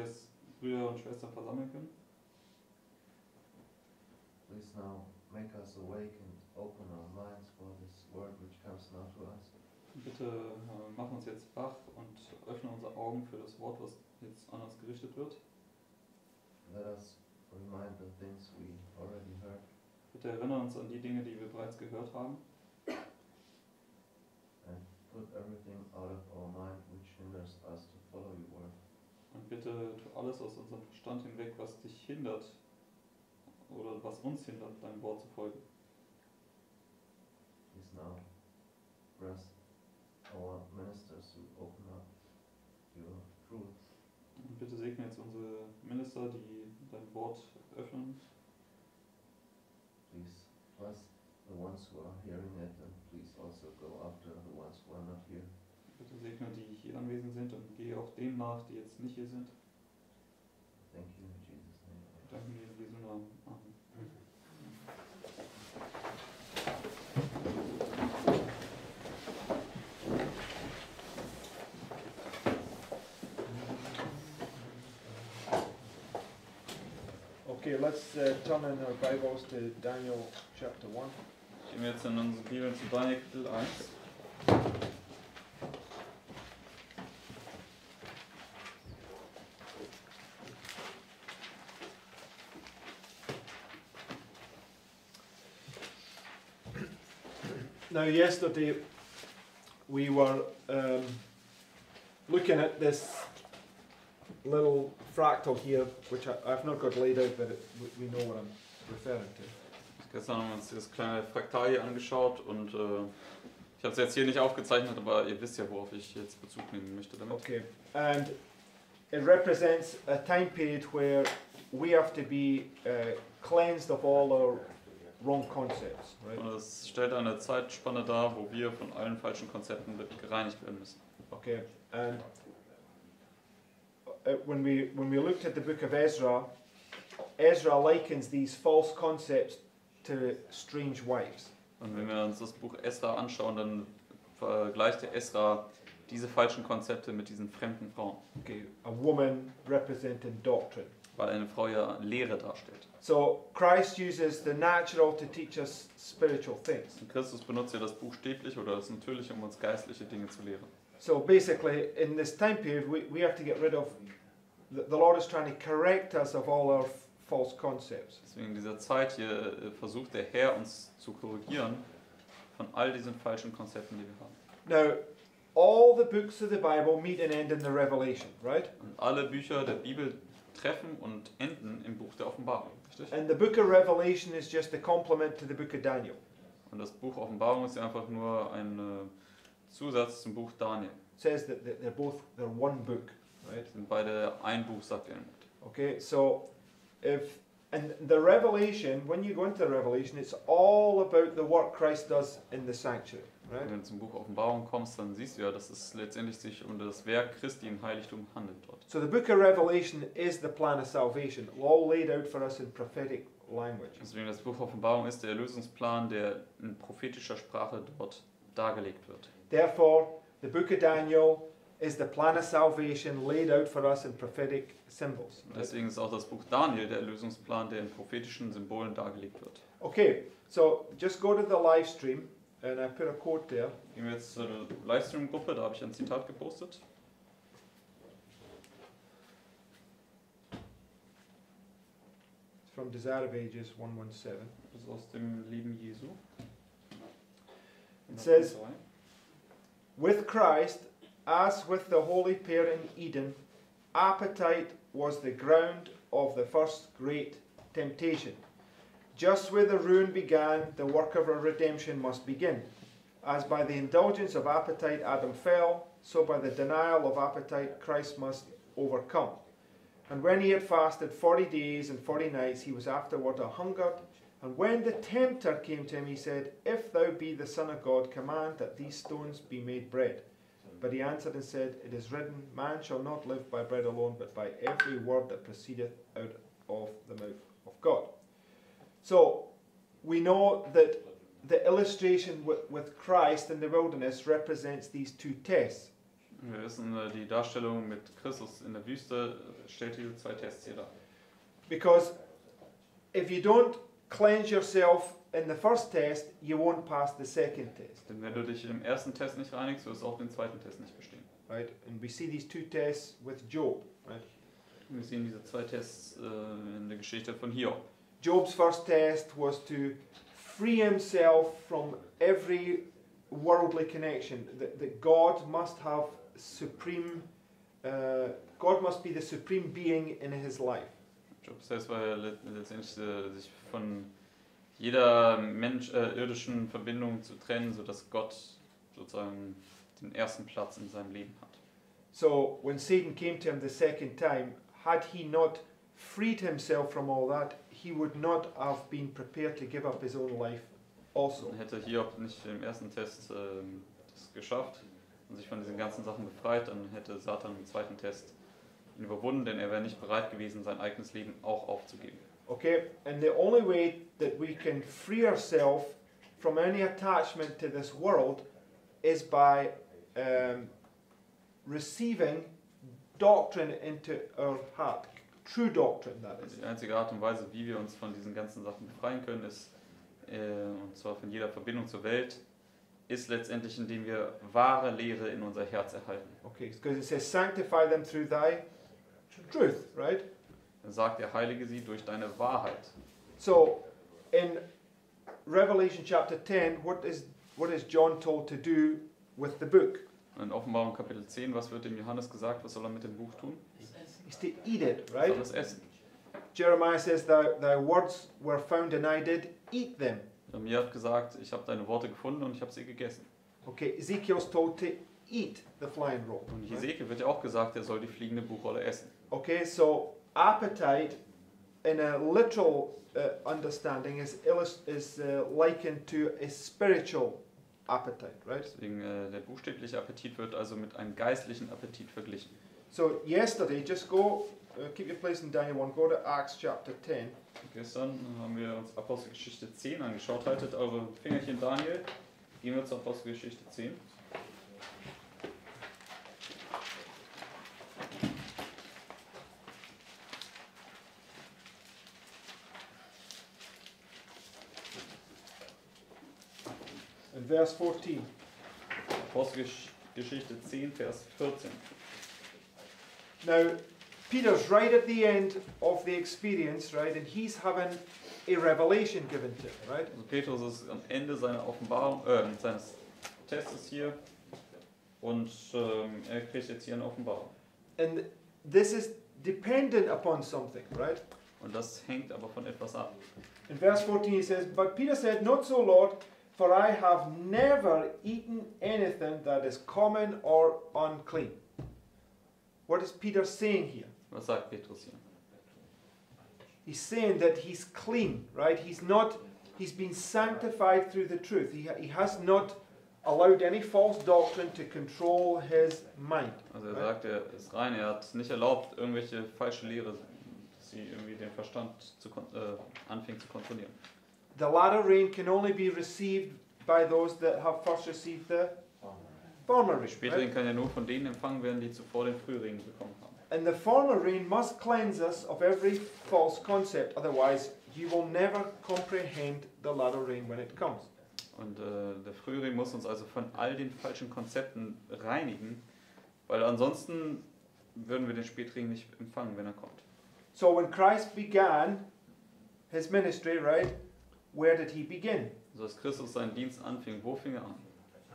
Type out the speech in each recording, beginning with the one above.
als Brüder und Schwestern versammeln können. Please now make us awake and open our minds for this word which comes now to us. Bitte äh, mach uns jetzt wach und öffne unsere Augen für das Wort, was jetzt an uns gerichtet wird. Let us remind the things we already heard. Bitte erinnere uns an die Dinge, die wir bereits gehört haben. and put everything out of our mind which hinders us to follow your word. Und bitte tu alles aus unserem Verstand hinweg, was dich hindert oder was uns hindert, deinem Wort zu folgen. Please now bless our ministers who open up your truth. Und bitte segne jetzt unsere Minister, die dein Wort öffnen. Please bless the ones who are hearing it and please also go after the ones who are not here. Bitte segne die hier anwesend sind und gehe auch denen nach, die jetzt nicht hier sind. Thank you in Jesus' name. Danke dir in Jesu Namen. Amen. Okay, let's uh, turn in our Bibles to Daniel chapter 1. Gehen wir jetzt in unsere Bibel zu Daniel Kapitel 1. Now, yesterday we were um, looking at this little fractal here, which I, I've not got laid out, but it, we, we know what I'm referring to. Gestern haben wir uns dieses kleine Fraktal hier angeschaut und äh, ich habe es jetzt hier nicht aufgezeichnet, aber ihr wisst ja, worauf ich jetzt Bezug nehmen möchte damit. Okay, and it represents a time period where we have to be uh, cleansed of all our wrong concepts, right? Und es stellt eine Zeitspanne dar, wo wir von allen falschen Konzepten gereinigt werden müssen. Okay, and uh, when we when we looked at the book of Ezra, Ezra likens these false concepts to strange wives. Und wenn wir uns das Buch Esra anschauen, dann vergleicht der Esra diese falschen Konzepte mit diesen fremden Frauen, Okay, a woman representing doctrine. Weil eine Frau ja Lehre darstellt. So Christ uses the natural to teach us spiritual things. Und Christus benutzt ja das buchstäblich oder das Natürliche, um uns geistliche Dinge zu lehren. So basically, in this time period, we, we have to get rid of. The, the Lord is trying to correct us of all our false concepts. Deswegen in dieser Zeit hier äh, versucht der Herr uns zu korrigieren von all diesen falschen Konzepten, die wir haben. Now, all the books of the Bible meet and end in the Revelation, right? Und alle Bücher der Bibel treffen und enden im Buch der Offenbarung, richtig? And the book of Revelation is just a complement to the book of Daniel. Und das Buch Offenbarung ist ja einfach nur ein äh, Zusatz zum Buch Daniel. It says that that they're both they're one book, right? Sind beide ein Buch, sagt er. Okay, so if and the Revelation, when you go into the Revelation, it's all about the work Christ does in the sanctuary, right? Wenn du zum Buch Offenbarung kommst, dann siehst du ja, dass es letztendlich sich um das Werk Christi im Heiligtum handelt dort. So the book of Revelation is the plan of salvation, all laid out for us in prophetic language. Deswegen das Buch Offenbarung ist der Erlösungsplan, der in prophetischer Sprache dort dargelegt wird. Therefore, the book of Daniel is the plan of salvation laid out for us in prophetic symbols. Und deswegen ist auch das Buch Daniel der Erlösungsplan, der in prophetischen Symbolen dargelegt wird. Okay, so just go to the live stream, and I put a quote there. Gehen wir jetzt zur Livestream-Gruppe, da habe ich ein Zitat gepostet. From Desire of Ages 117. Das ist aus dem Leben Jesu. It says, With Christ, as with the holy pair in Eden, appetite was the ground of the first great temptation. Just where the ruin began, the work of our redemption must begin. As by the indulgence of appetite Adam fell, so by the denial of appetite Christ must overcome. And when he had fasted forty days and forty nights, he was afterward a hungered. And when the tempter came to him, he said, If thou be the Son of God, command that these stones be made bread. But he answered and said, It is written, Man shall not live by bread alone, but by every word that proceedeth out of the mouth of God. So, we know that the illustration with, with Christ in the wilderness represents these two tests. Wir wissen, äh, die Darstellung mit Christus in der Wüste äh, stellt diese zwei Tests hier dar. Because if you don't cleanse yourself in the first test, you won't pass the second test. Denn wenn du dich im ersten Test nicht reinigst, wirst du auch den zweiten Test nicht bestehen. Right? And we see these two tests with Job. Right? Wir sehen diese zwei Tests äh, in der Geschichte von Hiob. Job's first test was to free himself from every worldly connection. That, that God must have supreme, uh, God must be the supreme being in his life. Jobs Test war ja let- letztendlich äh, sich von jeder Mensch, äh, irdischen Verbindung zu trennen, sodass Gott sozusagen den ersten Platz in seinem Leben hat. So when Satan came to him the second time, had he not freed himself from all that, he would not have been prepared to give up his own life also. Dann hätte Hiob nicht im ersten Test ähm, das geschafft und sich von diesen ganzen Sachen befreit, dann hätte Satan im zweiten Test ihn überwunden, denn er wäre nicht bereit gewesen, sein eigenes Leben auch aufzugeben. Okay? And the only way that we can free ourselves from any attachment to this world is by um, receiving doctrine into our heart. True doctrine, that is. Die einzige Art und Weise, wie wir uns von diesen ganzen Sachen befreien können, ist, äh, und zwar von jeder Verbindung zur Welt, ist letztendlich, indem wir wahre Lehre in unser Herz erhalten. Okay, because it says, sanctify them through thy truth, right? Dann sagt er, heilige sie durch deine Wahrheit. So, in Revelation chapter 10, what is, what is John told to do with the book? In Offenbarung Kapitel 10, was wird dem Johannes gesagt? Was soll er mit dem Buch tun? Eat it, right? soll es essen. Jeremiah says, thy, thy words were found and I did eat them. Mir hat gesagt, ich habe deine Worte gefunden und ich habe sie gegessen. Okay, Ezekiel's told to eat the flying roll. Und right? Hesekiel wird ja auch gesagt, er soll die fliegende Buchrolle essen. Okay, so appetite in a literal uh, understanding is, is uh, likened to a spiritual appetite, right? Deswegen äh, der buchstäbliche Appetit wird also mit einem geistlichen Appetit verglichen. So yesterday, just go, uh, keep your place in Daniel 1, go to Acts chapter 10. Gestern haben wir uns Apostelgeschichte 10 angeschaut. Haltet eure Fingerchen Daniel. Gehen wir zur Apostelgeschichte 10. In verse 14. Apostelgeschichte 10, Vers 14. Now, Peter's right at the end of the experience, right, and he's having a revelation given to him, right? Also Petrus ist am Ende seiner Offenbarung, äh, seines Testes hier und ähm, er kriegt jetzt hier eine Offenbarung. And this is dependent upon something, right? Und das hängt aber von etwas ab. In verse 14 he says, But Peter said, Not so, Lord, for I have never eaten anything that is common or unclean. What is Peter saying here? Was sagt Petrus hier? He's saying that he's clean, right? He's not, he's been sanctified through the truth. He, he has not allowed any false doctrine to control his mind. Also er Right. sagt, er ist rein, er hat nicht erlaubt, irgendwelche falsche Lehre, sie irgendwie den Verstand zu äh, anfängt zu kontrollieren. The latter rain can only be received by those that have first received the former rain. Später right? kann ja nur von denen empfangen werden, die zuvor den Frühregen bekommen haben. And the former rain must cleanse us of every false concept, otherwise, you will never comprehend the latter rain when it comes. Und äh, der Frühregen muss uns also von all den falschen Konzepten reinigen, weil ansonsten würden wir den Spätregen nicht empfangen, wenn er kommt. So when Christ began his ministry, right, where did he begin? Also als Christus seinen Dienst anfing, wo fing er an?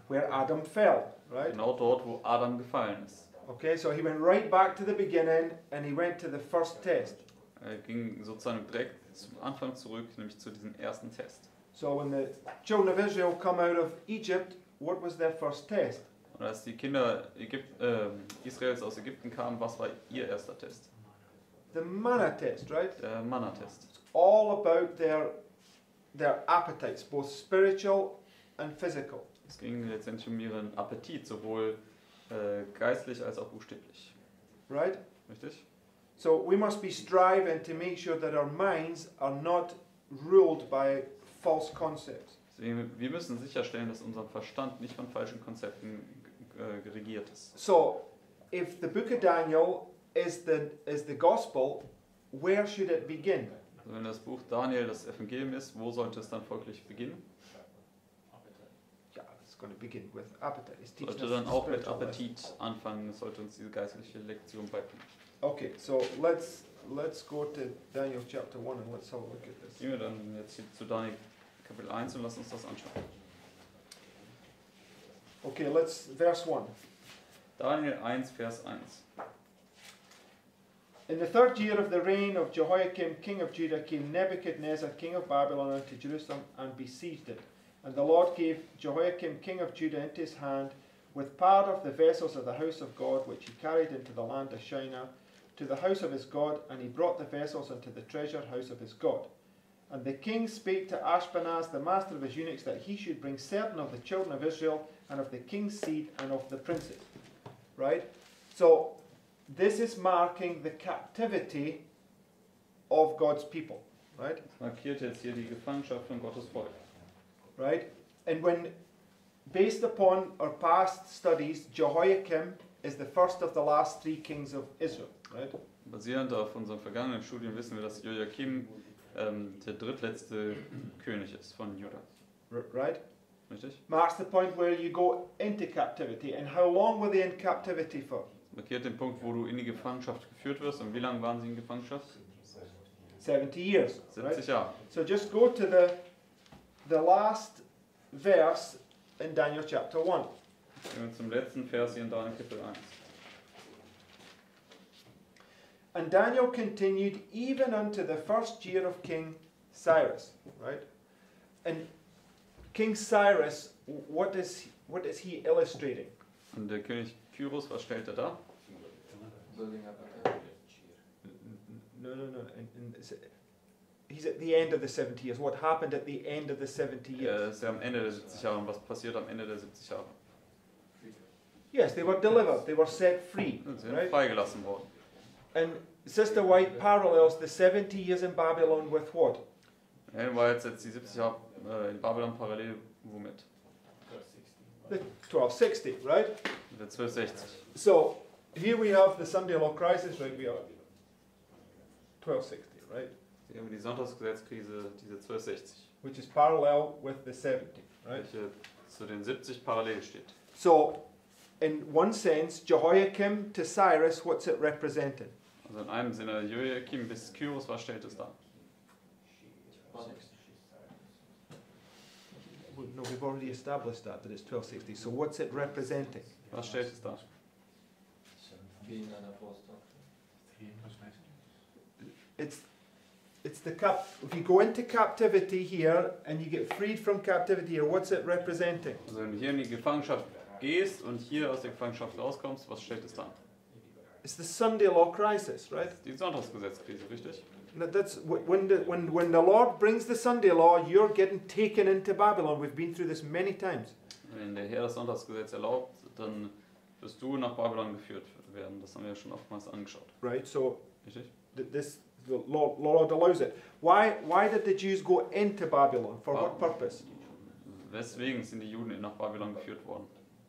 Where Adam fell, right? Genau dort, wo Adam gefallen ist. Okay, so he went right back to the beginning and he went to the first test. Er ging sozusagen direkt zum Anfang zurück, nämlich zu diesem ersten Test. So when the children of Israel come out of Egypt, what was their first test? Und als die Kinder Ägypt, äh, Israels aus Ägypten kamen, was war ihr erster Test? The manna test, right? Der Manna-Test. It's all about their their appetites, both spiritual and physical. Es ging letztendlich um ihren Appetit, sowohl äh, geistlich als auch buchstäblich. Right? Richtig? So we must be striving to make sure that our minds are not ruled by false concepts. Deswegen, wir müssen sicherstellen, dass unser Verstand nicht von falschen Konzepten äh, regiert ist. So, if the book of Daniel is the is the gospel, where should it begin? Also wenn das Buch Daniel das Evangelium ist, wo sollte es dann folglich beginnen? Going to begin with appetite. It's Sollte dann auch mit spiritual life. Anfangen, sollte uns diese geistliche Lektion beibringen. Okay, so let's let's go to Daniel chapter one and let's have a look at this. Gehen wir dann jetzt hier zu Daniel Kapitel 1 und lass uns das anschauen. Okay, let's verse one. Daniel 1, Vers 1. In the third year of the reign of Jehoiakim, king of Judah, came Nebuchadnezzar, king of Babylon, unto Jerusalem and besieged it. And the Lord gave Jehoiakim, king of Judah, into his hand, with part of the vessels of the house of God, which he carried into the land of Shinar, to the house of his God, and he brought the vessels into the treasure house of his God. And the king spake to Ashpenaz, the master of his eunuchs, that he should bring certain of the children of Israel, and of the king's seed, and of the princes. Right? So, this is marking the captivity of God's people, right? Das markiert jetzt hier die Gefangenschaft von Gottes Volk. Right? And when, based upon our past studies, Jehoiakim is the first of the last three kings of Israel, right? Basierend auf unseren vergangenen Studien wissen wir, dass Joachim ähm, der drittletzte König ist von Juda. R- right? Richtig? Marks the point where you go into captivity. And how long were they in captivity for? Markiert den Punkt, wo du in die Gefangenschaft geführt wirst. Und wie lange waren sie in Gefangenschaft? 70 years, right? 70 Jahre. So just go to the, the last verse in Daniel chapter 1. Gehen wir zum letzten Vers hier in Daniel Kapitel 1. And Daniel continued even unto the first year of King Cyrus, right? And King Cyrus, what is what is he illustrating? Und der König Kyros, was stellt er dar? Building up a. No, no, no. In, in, he's at the end of the 70 years. What happened at the end of the 70 Er years? ist ja am Ende der 70 Jahre. Was passiert am Ende der 70 Jahre? Yes, they were delivered. They were set free, Sie sind right? freigelassen worden. And Sister White parallels the 70 years in Babylon with what? War jetzt, jetzt die 70 Jahre äh, in Babylon parallel womit? The 1260, right? Der 1260. So here we have the Sunday law crisis, right? We are 1260, right? Hier haben die Sonntagsgesetzkrise, diese 1260, Which is parallel with the 70, right? welche zu den 70 parallel steht. So, in one sense, Jehoiakim to Cyrus, what's it representing? Also in einem Sinne, Joachim bis Kyros, was stellt es dar? No, we've already established that, that it's 1260. So, what's it representing? Was stellt es dar? Being an apostle. It's it's the cap. If you go into captivity here and you get freed from captivity here, what's it representing? Also wenn du hier in die Gefangenschaft gehst und hier aus der Gefangenschaft rauskommst, was stellt es dar? It's the Sunday law crisis, right? Die Sonntagsgesetzkrise, richtig? That- That's when the, when when the Lord brings the Sunday law, you're getting taken into Babylon. We've been through this many times. Wenn der Herr das Sonntagsgesetz erlaubt, dann wirst du nach Babylon geführt werden. Das haben wir ja schon oftmals angeschaut, Right. So richtig? th- this the Lord, Lord allows it. Why why did the Jews go into Babylon? For what um, purpose? Weswegen sind die Juden nach Babylon geführt worden?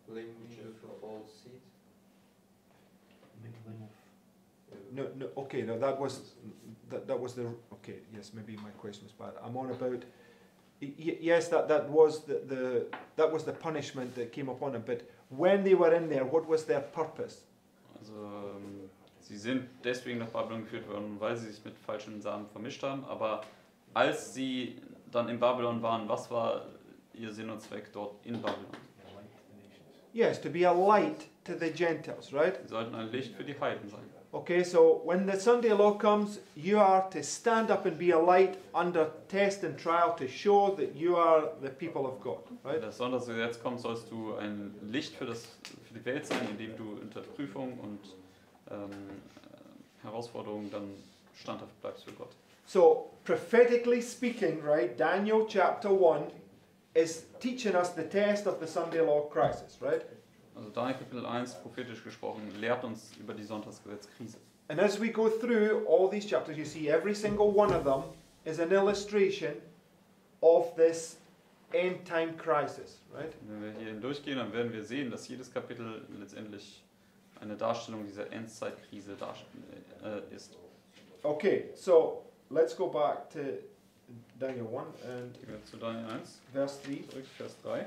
Linking the false seed. No, no. Okay, no. That was that, that was the okay. Yes, maybe my question was bad. I'm on about. y- y- Yes, that, that was the, the that was the punishment that came upon them. But when they were in there, what was their purpose? Also ähm, sie sind deswegen nach Babylon geführt worden, weil sie sich mit falschen Samen vermischt haben. Aber als sie dann in Babylon waren, was war ihr Sinn und Zweck dort in Babylon? Yes, to be a light to the Gentiles, right? Sie sollten ein Licht für die Heiden sein. Okay, so when the Sunday law comes, you are to stand up and be a light under test and trial to show that you are the people of God, Wenn right? das Sonntagsgesetz kommt, sollst du ein Licht für, das, für die Welt sein, indem du unter Prüfung und ähm, äh, Herausforderungen dann standhaft bleibst für Gott. So, prophetically speaking, right, Daniel chapter 1 is teaching us the test of the Sunday law crisis, right? Also Daniel Kapitel 1, prophetisch gesprochen, lehrt uns über die Sonntagsgesetzkrise. And as we go through all these chapters, you see every single one of them is an illustration of this end time crisis, right? Wenn wir hier hindurchgehen, dann werden wir sehen, dass jedes Kapitel letztendlich eine Darstellung dieser Endzeitkrise äh, ist. Okay, so let's go back to Daniel 1 and Gehen wir zu Daniel 1, verse 3. zurück, Vers 3.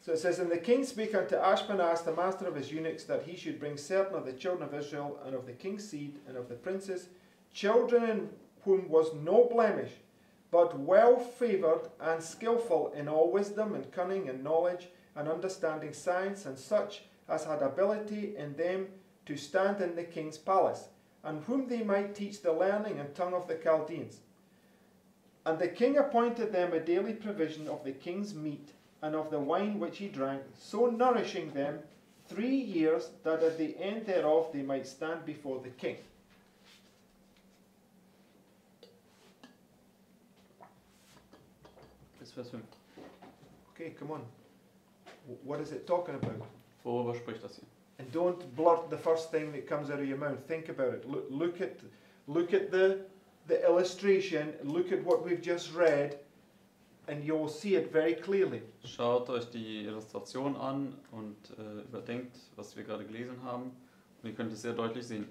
So it says, And the king spake unto Ashpenaz, the master of his eunuchs, that he should bring certain of the children of Israel, and of the king's seed, and of the princes, children in whom was no blemish, but well favoured and skilful in all wisdom and cunning and knowledge and understanding science, and such as had ability in them to stand in the king's palace, and whom they might teach the learning and tongue of the Chaldeans. And the king appointed them a daily provision of the king's meat and of the wine which he drank, so nourishing them three years, that at the end thereof they might stand before the king. Bis Vers 5. Okay, come on. What is it talking about? Worüber spricht das hier? And don't blurt the first thing that comes out of your mouth. Think about it. Look, look at, look at the, the illustration. Look at what we've just read, and you'll see it very clearly. Schaut euch die Illustration an und äh, überdenkt, was wir gerade gelesen haben. Und ihr könnt es sehr deutlich sehen.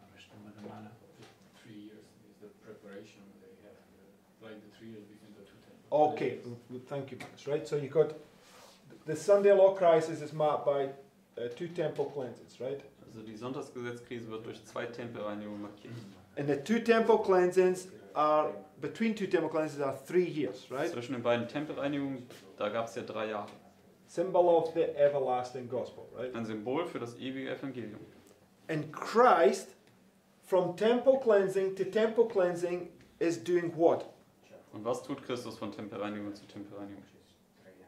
Nareszcie Madamana, the three years is the preparation they have, uh, like the three years between the two temples. Okay, thank you, Max. Right, so you got the Sunday law crisis is marked by uh, two temple cleanses, right? Also die Sonntagsgesetzkrise wird durch zwei Tempelreinigungen markiert. And the two temple cleansings are between two temple cleanses are three years, right? Zwischen den beiden Tempelreinigungen, da gab es ja drei Jahre. Symbol of the everlasting gospel, right? Ein Symbol für das ewige Evangelium. And Christ, from temple cleansing to temple cleansing, is doing what? Und was tut Christus von Tempelreinigung zu Tempelreinigung?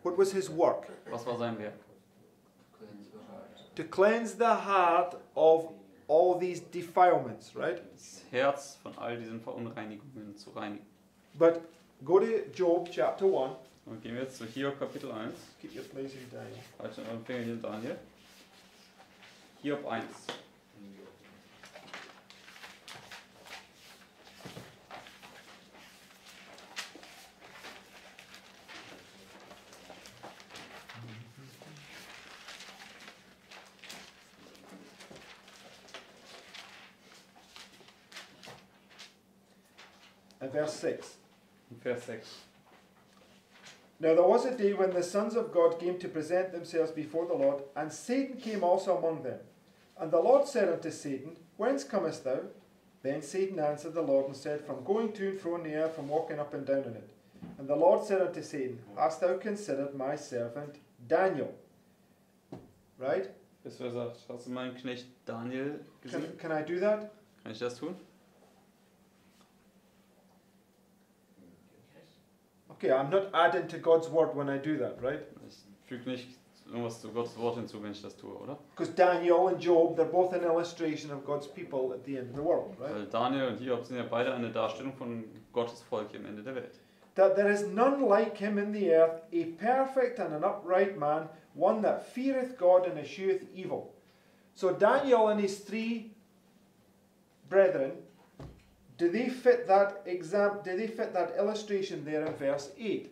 What was his work? Was war sein Werk? To cleanse the heart of all these defilements, right? Das Herz von all diesen Verunreinigungen zu reinigen. But go to Job chapter 1. Und gehen wir jetzt zu Hiob Kapitel 1. Keep your place here, Daniel. Haltet euren Finger hier, Daniel. Hiob 1. 6. Und Vers 6. Now there was a day when the sons of God came to present themselves before the Lord, and Satan came also among them. And the Lord said unto Satan, Whence comest thou? Then Satan answered the Lord and said, From going to and fro in the air, from walking up and down in it. And the Lord said unto Satan, Hast thou considered my servant Daniel? Right? Hast du meinen Knecht Daniel Can, can I do that? Kann ich das tun? Okay, I'm not adding to God's word when I do that, right? Ich füge nicht irgendwas zu Gottes Wort hinzu, wenn ich das tue, oder? Because Daniel and Job, they're both an illustration of God's people at the end of the world, right? Weil Daniel und Hiob sind ja beide eine Darstellung von Gottes Volk am Ende der Welt. that there is none like him in the earth, a perfect and an upright man, one that feareth God and escheweth evil. So Daniel and his three brethren, do they fit that exam? Do they fit that illustration there in verse eight?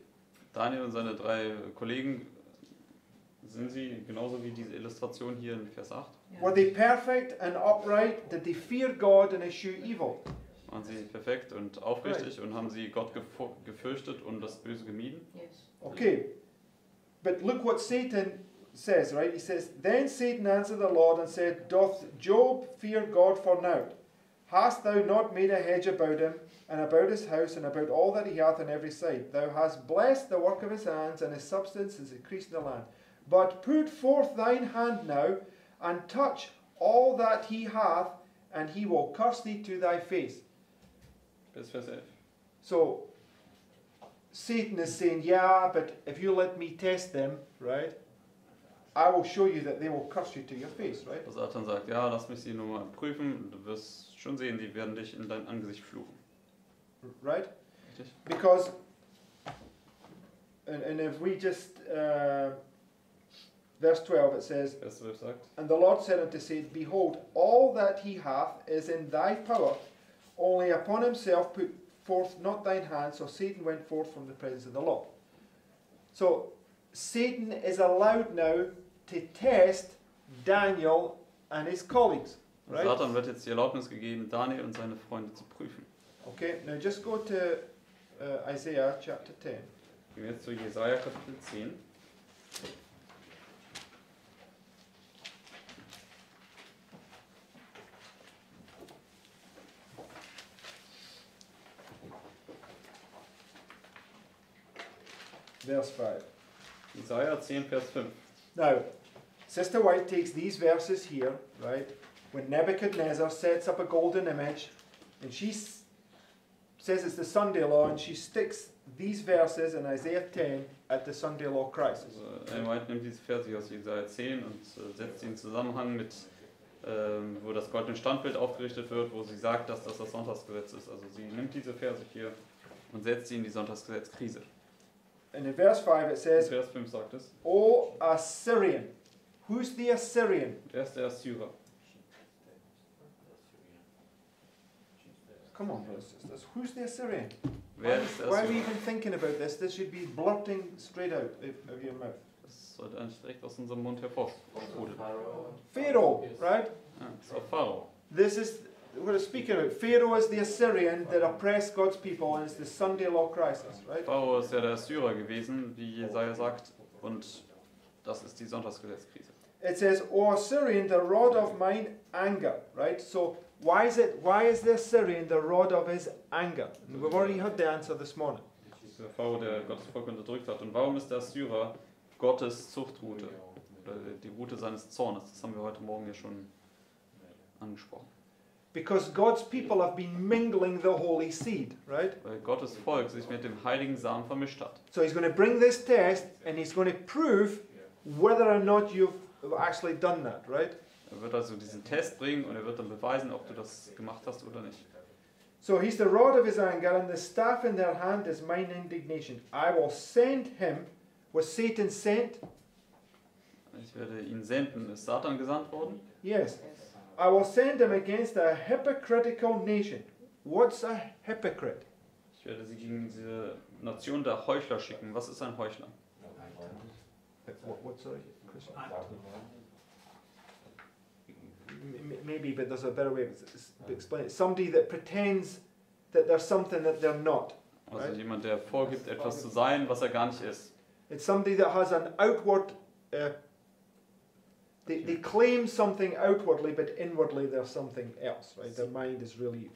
Daniel und seine drei Kollegen, sind sie genauso wie diese Illustration hier in Vers 8? Were they perfect and upright? Did they fear God and eschew evil? Waren sie perfekt und aufrichtig und haben sie Gott gefürchtet und das Böse gemieden? Yes. Okay, but look what Satan says, right? He says, Then Satan answered the Lord and said, Doth Job fear God for naught? Hast thou not made a hedge about him, and about his house, and about all that he hath on every side? Thou hast blessed the work of his hands, and his substance is increased in the land. But put forth thine hand now, and touch all that he hath, and he will curse thee to thy face. Bis Vers 11. So Satan is saying, Yeah, but if you let me test them, right, I will show you that they will curse you to your face, right? Satan sagt, ja, lass mich sie nur mal prüfen, du wirst schon sehen, die werden dich in dein Angesicht fluchen. Right? Richtig? Because, and, and if we just, uh, verse 12, it says, Vers 12 sagt, And the Lord said unto Satan, Behold, all that he hath is in thy power, only upon himself put forth not thine hand. So Satan went forth from the presence of the Lord. So Satan is allowed now to test Daniel and his colleagues. Right? Satan wird jetzt die Erlaubnis gegeben, Daniel und seine Freunde zu prüfen. Okay, now just go to uh, Isaiah chapter 10. Gehen wir jetzt zu Jesaja Kapitel 10. verse 5. Jesaja 10, Vers 5. Now, Sister White takes these verses here, right? When Nebuchadnezzar sets up a golden image, and she says it's the Sunday law, and she sticks these verses in Isaiah 10 at the Sunday law crisis. Also, White nimmt diese Verse aus Jesaja 10 und äh, setzt sie in Zusammenhang mit, ähm, wo das goldene Standbild aufgerichtet wird, wo sie sagt, dass das das Sonntagsgesetz ist. Also sie nimmt diese Verse hier und setzt sie in die Sonntagsgesetzkrise. And in verse 5 it In says, Vers 5 sagt es, O Assyrian. Who's the Assyrian? wer ist der Assyrer? Come on, brothers and sisters. Who's the Assyrian? Wer ist der Why are we even thinking about this? This should be blurting straight out of of your mouth. Das sollte eigentlich direkt aus unserem Mund hervorsprudeln. Pharaoh, right? Ah, ja, das ist auch Pharao. This is what it's speaking about. Pharaoh is the Assyrian that oppressed God's people, and it's the Sunday law crisis, right? Pharao ist ja der Assyrer gewesen, wie Jesaja sagt, und das ist die Sonntagsgesetzkrise. It says, O Assyrian, the rod of mine anger, right? So why is it why is the Assyrian the rod of his anger? And we've already heard the answer this morning. Der Pharao, der Gottes Volk unterdrückt hat. Und warum ist der Assyrer Gottes Zuchtroute? Oder die Route seines Zornes? Das haben wir heute Morgen ja schon angesprochen. Because God's people have been mingling the holy seed, right? Weil Gottes Volk sich mit dem heiligen Samen vermischt hat. So he's going to bring this test and he's going to prove whether or not you've actually done that, right? Er wird also diesen Test bringen und er wird dann beweisen, ob du das gemacht hast oder nicht. So he's the rod of his anger, and the staff in their hand is mine indignation. I will send him. Was Satan sent? Ich werde ihn senden. Ist Satan gesandt worden? Yes. I will send him against a hypocritical nation. What's a hypocrite? Ich werde sie gegen diese Nation der Heuchler schicken. Was ist ein Heuchler? What, what sorry, Christian? Maybe, but there's a better way of s- s- explain it. Somebody that pretends that they're something that they're not. Also Right. jemand, der vorgibt, etwas zu sein, was er gar nicht ist. It's somebody that has an outward. Uh, they, they claim something outwardly, but inwardly they're something else, right? Their mind is really.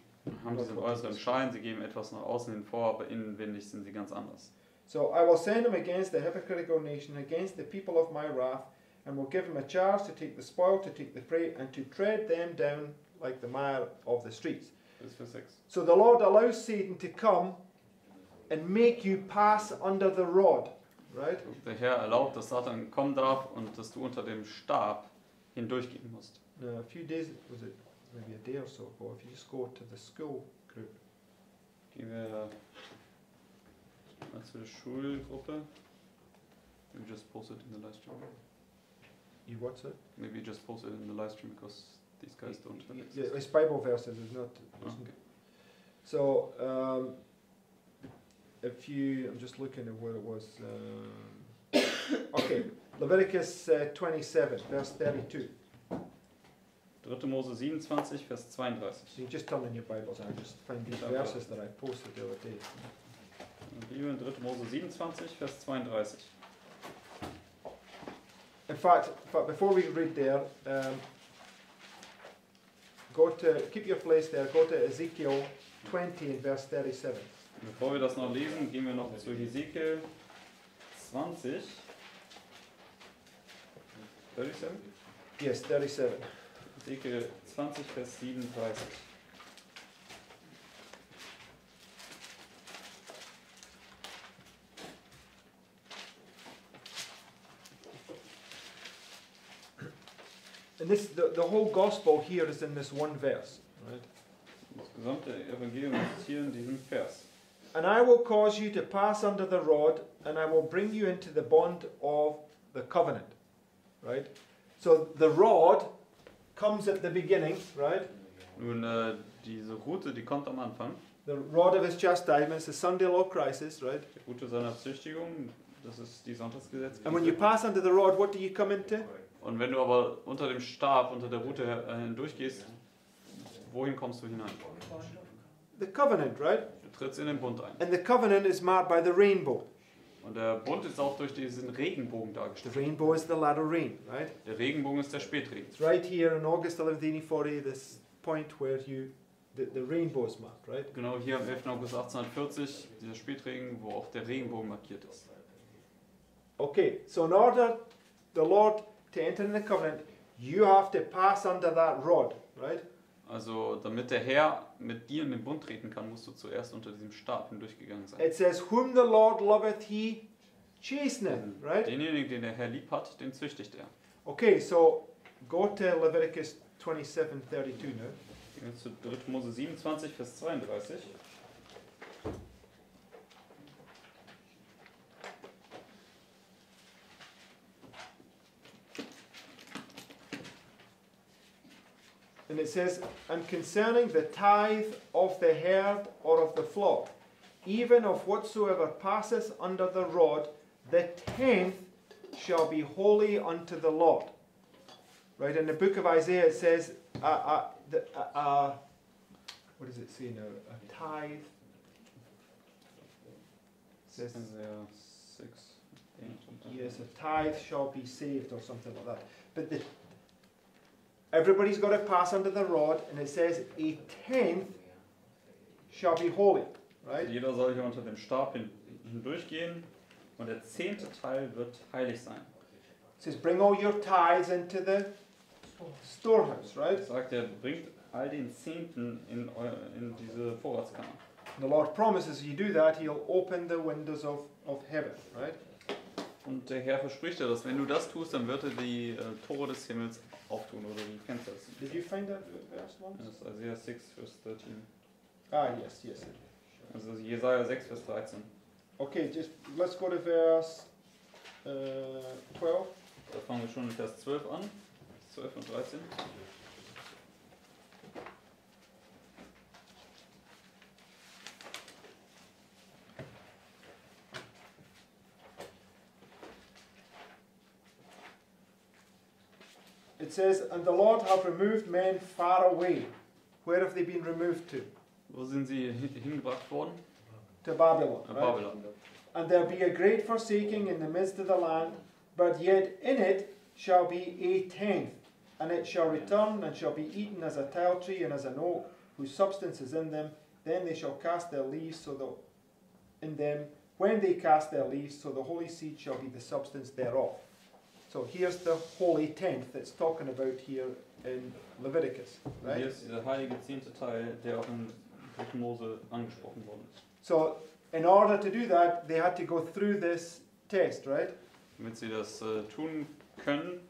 Haben diesen äußeren Schein, sie geben etwas nach außen hin vor, aber innenwendig sind sie ganz anders. So I will send him against the hypocritical nation, against the people of my wrath, and will give him a charge to take the spoil, to take the prey, and to tread them down like the mire of the streets. Für 6. So the Lord allows Satan to come and make you pass under the rod, right? Der Herr erlaubt, dass Satan kommen darf und dass du unter dem Stab hindurchgehen musst. Now, a few days, was it maybe a day or so ago, if you just go to the school group, Gehen wir mal zur Schulgruppe. Maybe just post it in the last stream. You what's it? Maybe you just post it in the live stream because these guys don't have Y- Yeah, it's Bible verses, it's not. Oh, it's- okay. So, um, if you, I'm just looking at where it was. Um, okay, Leviticus uh, 27, verse 32. 3. Mose 27, Vers 32. So you just turn in your Bibles and I just find these verses that I posted the other day. Bibel in 3. Mose 27, Vers 32. In fact, before we read there, um, go to keep your place there. Go to Ezekiel 20 and verse 37. Bevor wir das noch lesen, gehen wir noch zu Hesekiel 20. 37? Yes, 37. Hesekiel 20, Vers 37. And this, the, the whole gospel here is in this one verse, right? Das gesamte Evangelium ist hier in diesem Vers. And I will cause you to pass under the rod, and I will bring you into the bond of the covenant. Right? So the rod comes at the beginning, right? Nun, äh, diese Route, die kommt am Anfang. The rod of his chastisement is the Sunday law crisis, right? Die Route seiner Züchtigung, das ist die Sonntagsgesetzgebung. And when you pass under the rod, what do you come into? Und wenn du aber unter dem Stab, unter der Route hindurchgehst, wohin kommst du hinein? The covenant, right? Du trittst in den Bund ein. And the covenant is marked by the rainbow. Und der Bund ist auch durch diesen Regenbogen The dargestellt. rainbow is the latter rain, right? Der Regenbogen ist der Spätregen. It's right here in August 1140, this point where you, the, the rainbow is marked, right? Genau hier am 11. August 1840, dieser Spätregen, wo auch der Regenbogen markiert ist. Okay, so in order the Lord to enter in the covenant, you have to pass under that rod, right? Also, damit der Herr mit dir in den Bund treten kann, musst du zuerst unter diesem Stab hindurchgegangen sein. It says, Whom the Lord loveth, he chasteneth, right? Denjenigen, den der Herr lieb hat, den züchtigt er. Okay, so go to Leviticus 27 32 now. Zu 3. Mose 27, Vers 32. Says, And concerning the tithe of the herd or of the flock, even of whatsoever passeth under the rod, the tenth shall be holy unto the Lord. Right, in the book of Isaiah it says, uh, uh, the, uh, uh, what does it say now? A tithe. It says, 6, Yes, a tithe shall be saved or something like that. But the everybody's got to pass under the rod, and it says a tenth shall be holy, right? Jeder soll hier unter dem Stab hin, hindurchgehen und der zehnte Teil wird heilig sein. It says bring all your tithes into the storehouse, right? Sagt er, bringt all den Zehnten in, in diese Vorratskammer. And the Lord promises you do that, He'll open the windows of, of heaven, right? Und der Herr verspricht dir, dass wenn du das tust, dann wird er die äh, Tore des Himmels auftun oder die Fenster des Did you find that verse once? Das ist Isaiah 6, Vers 13. Ah, yes, yes. Also Jesaja 6, Vers 13. Okay, just let's go to verse uh, 12. Da fangen wir schon in Vers 12 an. 12 und 13. It says, And the Lord hath removed men far away. Where have they been removed to? Wo sind sie hin- hingebracht worden? To Babylon. Right? Babylon. And there be a great forsaking in the midst of the land, but yet in it shall be a tenth, and it shall return and shall be eaten as a teil tree and as an oak, whose substance is in them. Then they shall cast their leaves so that in them, when they cast their leaves, so the holy seed shall be the substance thereof. So here's the holy tenth that's talking about here in Leviticus, right? Hier ist dieser heilige zehnte Teil, der auch in 3. Mose angesprochen worden ist. So in order to do that, they had to go through this test, right? Damit sie das äh, tun können,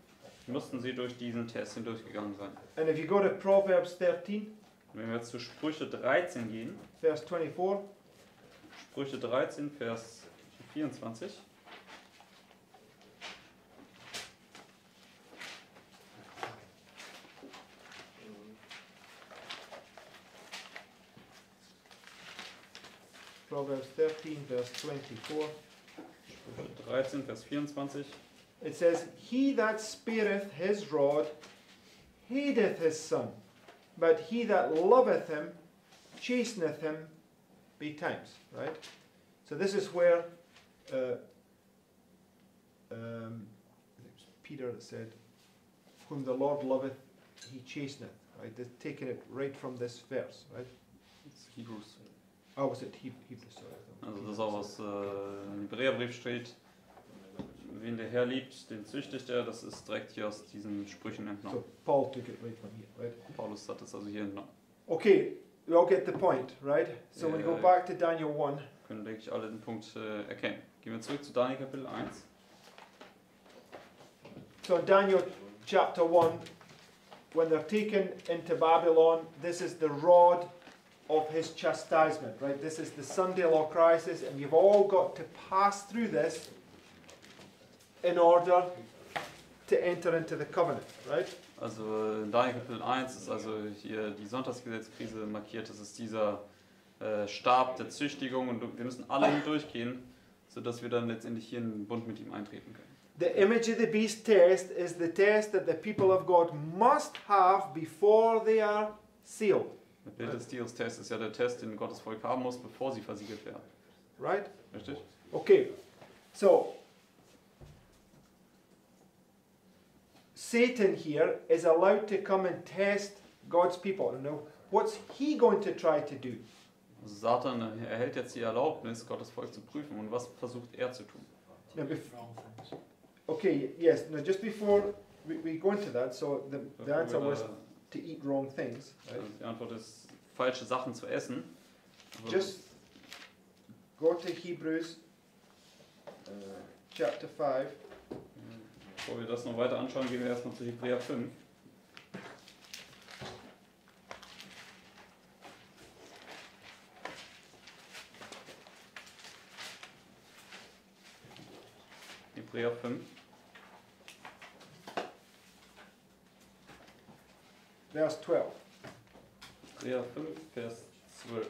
mussten sie durch diesen Test hindurchgegangen sein. And if you go to Proverbs 13, Und wenn wir jetzt zu Sprüche 13 gehen, verse 24, Sprüche 13, Vers 24. Proverbs 13, verse 24, 13, Vers 24. it says, He that spareth his rod hateth his son, but he that loveth him chasteneth him betimes. Right? So this is where uh, um, Peter said, Whom the Lord loveth, he chasteneth. Right? They're taking it right from this verse. Right? Ist Hebrews. Oh, was it Heb- thought Also das ist auch was äh, im Hebräerbrief steht. Wen der Herr liebt, den züchtigt er. Das ist direkt hier aus diesen Sprüchen entnommen. So Paul took it right from here, right? Paulus hat es also hier entnommen. Okay, we all get the point, right? So when we go back to Daniel 1, Können, denke ich, alle den Punkt äh, erkennen. Gehen wir zurück zu Daniel Kapitel 1. so Daniel chapter 1, when they're taken into Babylon, this is the rod of his chastisement, right? This is the Sunday law crisis, and you've all got to pass through this in order to enter into the covenant, right? Also Daniel Kapitel 1 ist also hier die Sonntagsgesetzkrise markiert. Das ist dieser äh, Stab der Züchtigung und wir müssen alle hindurchgehen, sodass wir dann letztendlich hier in den Bund mit ihm eintreten können. The image of the beast test is the test that the people of God must have before they are sealed. Der Bild des Tieres-Test ist ja der Test, den Gottes Volk haben muss, bevor sie versiegelt werden. Right? Richtig? Okay. So, Satan here is allowed to come and test God's people. Now, what's he going to try to do? Also Satan erhält jetzt die Erlaubnis, Gottes Volk zu prüfen. Und was versucht er zu tun? Now, okay, yes. Now, just before we, we go into that, so the, the answer was to eat wrong things. Right? also die Antwort ist, falsche Sachen zu essen. Just go to Hebrews uh, chapter 5. Bevor wir das noch weiter anschauen, gehen wir erstmal zu Hebräer 5. Hebräer 5. Verse 12. Hebräer 5, Vers 12.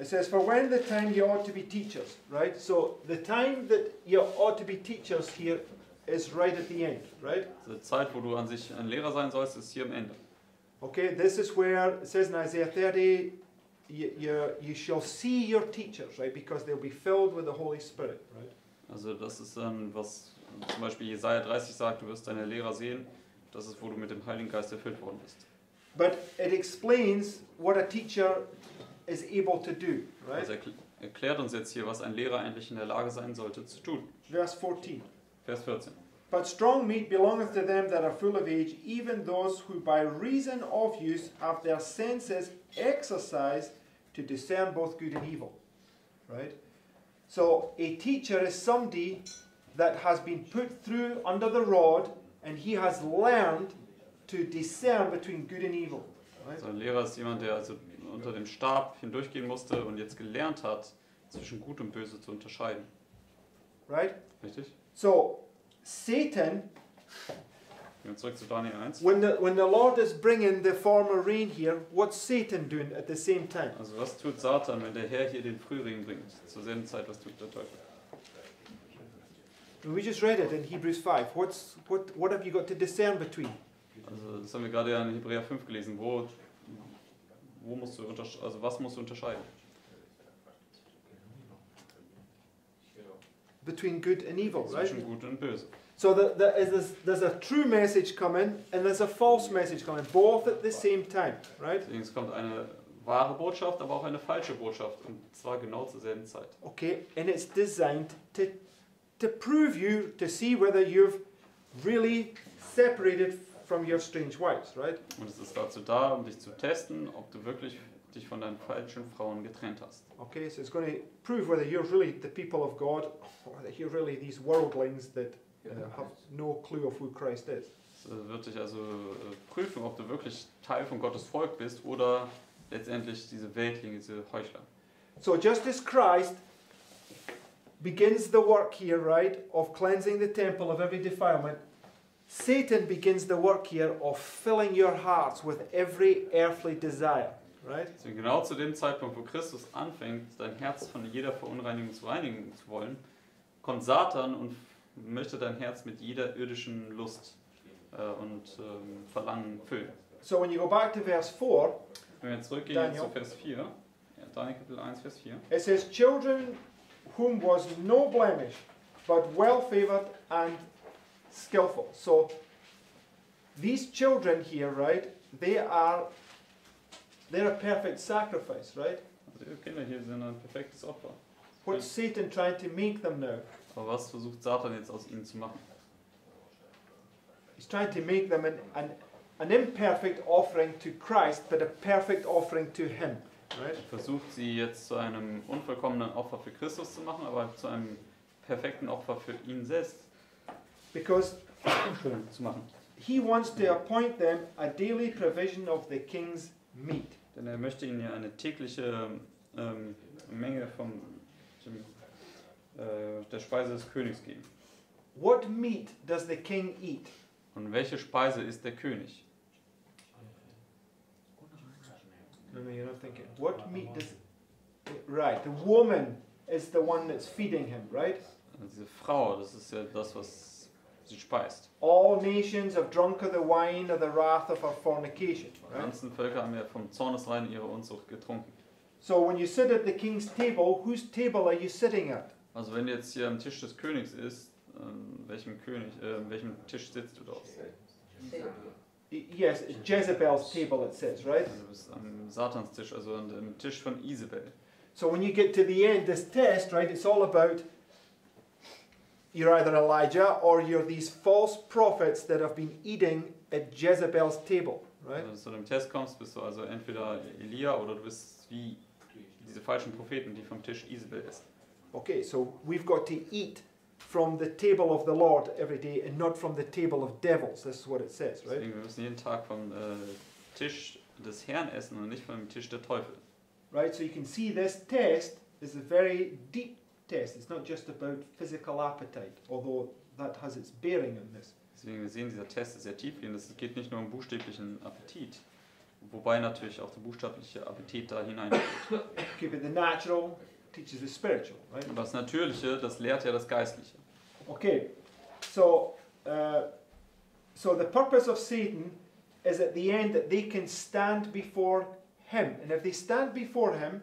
It says, For when the time you ought to be teachers, right? So the time that you ought to be teachers here is right at the end, right? The Zeit, wo du an sich ein Lehrer sein sollst, ist hier am Ende. Okay, this is where it says in Isaiah 30, you, you, you shall see your teachers, right? Because they'll be filled with the Holy Spirit, right? Also das ist dann, was zum Beispiel Jesaja 30 sagt, du wirst deine Lehrer sehen. Das ist, wo du mit dem Heiligen Geist erfüllt worden bist. But it explains what a teacher is able to do, right? Also er erkl- erklärt uns jetzt hier, was ein Lehrer eigentlich in der Lage sein sollte zu tun. Verse 14. Vers 14. But strong meat belongeth to them that are full of age, even those who by reason of use have their senses exercised to discern both good and evil. Right? So a teacher is somebody that has been put through under the rod and he has learned to discern between good and evil. Right? Also ein Lehrer ist jemand, der also unter dem Stab hindurchgehen musste und jetzt gelernt hat, zwischen Gut und Böse zu unterscheiden. Right? Richtig? So Satan Gehen zurück zu Daniel 1. when the when the Lord is bringing the former rain here, what's Satan doing at the same time? Also was tut Satan, wenn der Herr hier den Frühling bringt? Zur selben Zeit, was tut der Teufel? We just read it in Hebrews 5. What's, what, what have you got to discern between? Also das haben wir gerade ja in Hebräer 5 gelesen. Wo, wo musst du also was musst du unterscheiden? Between good and evil, right? Zwischen Gut und Böse. So the, the, is this, there's a true message coming and there's a false message coming, both at the same time, right? Deswegen es kommt eine wahre Botschaft, aber auch eine falsche Botschaft. Und zwar genau zur selben Zeit. Okay, and it's designed to, to prove you, to see whether you've really separated from your strange wives, right? Und es ist dazu da, um dich zu testen, ob du wirklich dich von deinen falschen Frauen getrennt hast. Okay, so it's going to prove whether you're really the people of God or that you're really these worldlings that uh, have no clue of who Christ is. Es wird dich also äh, prüfen, ob du wirklich Teil von Gottes Volk bist oder letztendlich diese Weltlinge, diese Heuchler. So just as Christ begins the work here, right, of cleansing the temple of every defilement, Satan begins the work here of filling your hearts with every earthly desire, right? Deswegen genau zu dem Zeitpunkt, wo Christus anfängt, dein Herz von jeder Verunreinigung zu reinigen zu wollen, kommt Satan und möchte dein Herz mit jeder irdischen Lust äh, und ähm, Verlangen füllen. So when you go back to verse 4, Wenn wir zurückgehen Daniel. zu Vers 4, ja, Daniel Kapitel 1, Vers 4. it says, Children whom was no blemish, but well favored and skillful. So these children here, right, they are they're a perfect sacrifice, right? Also ihre Kinder hier sind ein perfektes Opfer. What's Satan trying to make them now? Aber was versucht Satan jetzt aus ihnen zu machen? He's trying to make them an, an, an imperfect offering to Christ, but a perfect offering to Him. Er versucht sie jetzt zu einem unvollkommenen Opfer für Christus zu machen, aber zu einem perfekten Opfer für ihn selbst Because zu machen. He wants to appoint them a daily provision of the king's meat. Denn er möchte ihnen ja eine tägliche ähm, Menge vom, äh, der Speise des Königs geben. What meat does the king eat? Und welche Speise ist der König? No, no, you're not thinking. What meat does. Right, the woman is the one that's feeding him, right? Diese Frau, das ist ja das, was sie speist. All nations have drunk of the wine of the wrath of her fornication, Die ganzen Völker haben ja vom Zorneswein ihre Unzucht getrunken. So when you sit at the king's table, whose table are you sitting at? Also wenn du jetzt hier am Tisch des Königs ist, an welchem König, äh, an welchem Tisch sitzt du dort? Yes, it's Jezebel's table, it says, right? Also bist am Satanstisch, also dem Tisch von Isebel. So when you get to the end, this test, right, it's all about you're either Elijah or you're these false prophets that have been eating at Jezebel's table, right? Du zu dem Test kommst, bist du also entweder Elia oder du bist wie diese falschen Propheten, die vom Tisch Isebel essen. Okay, so we've got to eat from the table of the Lord every day and not from the table of devils. This is what it says, right? Deswegen, wir müssen jeden Tag vom äh, Tisch des Herrn essen und nicht vom Tisch der Teufel. Right? So you can see this test is a very deep test. It's not just about physical appetite, although that has its bearing on this. Deswegen, wir sehen, dieser Test ist sehr tiefgehend. Es geht nicht nur um buchstäblichen Appetit, wobei natürlich auch der buchstäbliche Appetit da hineingeht. Okay, but the natural teaches the spiritual, right? Das Natürliche, das lehrt ja das Geistliche. Okay, so uh, so the purpose of Satan is at the end that they can stand before him, and if they stand before him,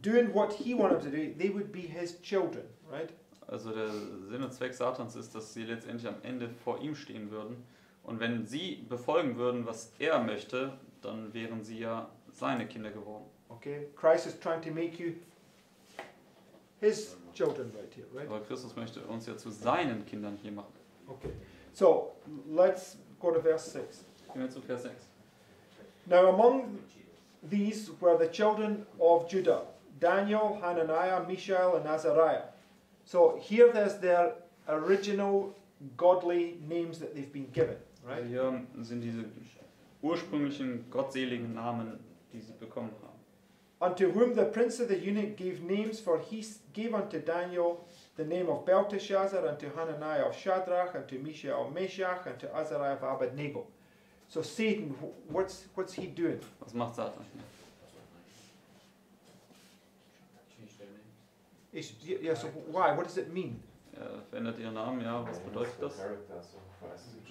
doing what he wanted to do, they would be his children, right? Also der Sinn und Zweck Satans ist, dass sie letztendlich am Ende vor ihm stehen würden. Und wenn sie befolgen würden, was er möchte, dann wären sie ja seine Kinder geworden. Okay, Christ is trying to make you his children right here, right? Aber Christus möchte uns ja zu seinen Kindern hier machen. Okay, so let's go to verse six. Gehen wir zu Vers 6. Now, among these were the children of Judah Daniel, Hananiah, Mishael, and Azariah. So here there's their original godly names that they've been given, right? Hier sind diese ursprünglichen gottseligen Namen, die sie bekommen haben. Unto whom the prince of the eunuch gave names, for he gave unto Daniel the name of Belteshazzar, unto Hananiah of Shadrach, unto Mishael of Meshach, unto Azariah of Abednego. So Satan, wh- what's, what's he doing? Was macht Satan. It's, yeah, so why? What does it mean? Er verändert ihren Namen, ja, was bedeutet das?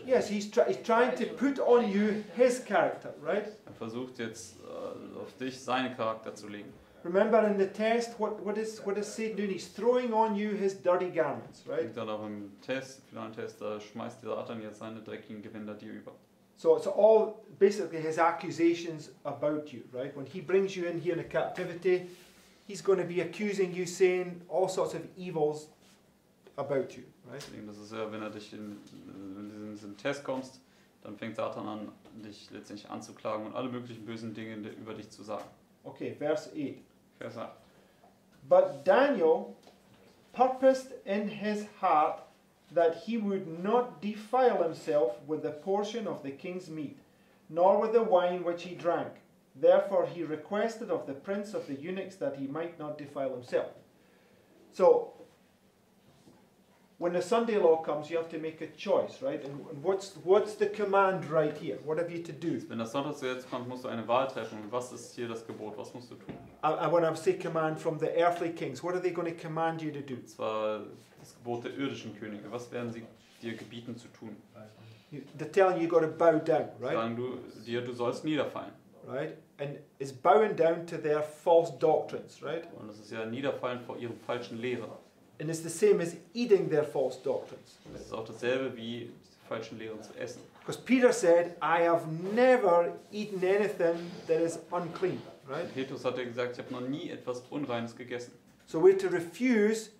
Yes, he's, try- he's trying to put on you his character, right? Er versucht jetzt äh, auf dich seinen Charakter zu legen. Remember in the test, what, what, is, what is Satan doing? He's throwing on you his dirty garments, right? Dann auch im Test, finalen Test, da schmeißt der Satan jetzt seine dreckigen Gewänder dir über. So it's all basically his accusations about you, right? When he brings you in here in captivity, he's going to be accusing you, saying all sorts of evils about you, right? Deswegen, das ist ja, wenn er dich in, in diesen, diesen Test kommst, dann fängt Satan an, dich letztendlich anzuklagen und alle möglichen bösen Dinge über dich zu sagen. Okay, verse 8. Vers 8. But Daniel purposed in his heart that he would not defile himself with the portion of the king's meat, nor with the wine which he drank. Therefore he requested of the prince of the eunuchs that he might not defile himself. So, when the Sunday law comes, you have to make a choice, right? And and what's, what's the command right here? What have you to do? Wenn das Sonntagsgesetz kommt, musst du eine Wahl treffen. Was ist hier das Gebot? Was musst du tun? And and when I say command from the earthly kings, what are they going to command you to do? Und zwar das Gebot der irdischen Könige. Was werden sie dir gebieten zu tun? You- They're telling you you've got to bow down, right? Sagen du dir, du sollst niederfallen. right? And is bowing down to their false doctrines, right? Und das ist ja niederfallen vor ihren falschen Lehren. And it's the same as eating their false doctrines. Das ist auch dasselbe wie falschen Lehren zu essen. Because Peter said, I have never eaten anything that is unclean, right? Petrus hat ja gesagt, ich habe noch nie etwas Unreines gegessen. So we're to refuse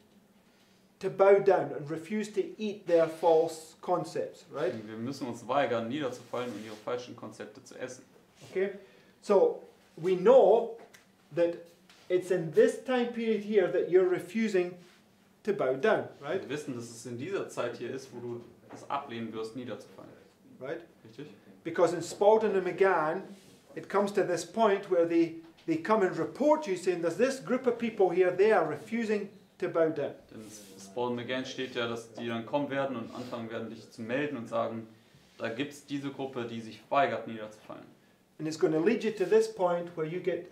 to bow down and refuse to eat their false concepts, right? Wir müssen uns weigern, niederzufallen und ihre falschen Konzepte zu essen. Okay? So we know that it's in this time period here that you're refusing to bow down, right? Wir wissen, dass es in dieser Zeit hier ist, wo du es ablehnen wirst, niederzufallen. Right? Richtig? Because in Spalding and McGann, it comes to this point where they, they come and report you saying there's this group of people here, they are refusing to bow down. Das Spawn again steht ja, dass die dann kommen werden und anfangen werden, dich zu melden und sagen, da gibt es diese Gruppe, die sich weigert, niederzufallen. And it's going to lead you to this point where you get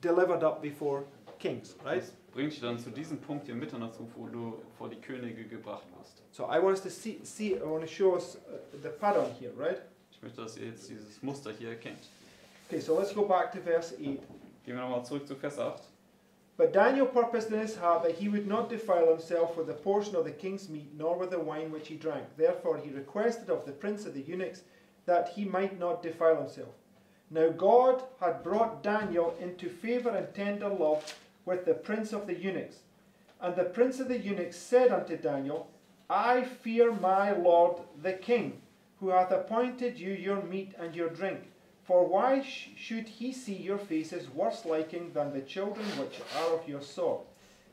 delivered up before kings, right? Bringt dich dann zu diesem Punkt hier im Mitternachtszug, wo du vor die Könige gebracht wirst. So I want us to see, see I want to show us uh, the pattern here, right? Ich möchte, dass ihr jetzt dieses Muster hier erkennt. Okay, so let's go back to verse 8. Gehen wir nochmal zurück zu Vers 8. But Daniel purposed in his heart that he would not defile himself with the portion of the king's meat, nor with the wine which he drank. Therefore he requested of the prince of the eunuchs that he might not defile himself. Now God had brought Daniel into favour and tender love with the prince of the eunuchs. And the prince of the eunuchs said unto Daniel, I fear my lord the king, who hath appointed you your meat and your drink. For why sh- should he see your faces worse liking than the children which are of your sort?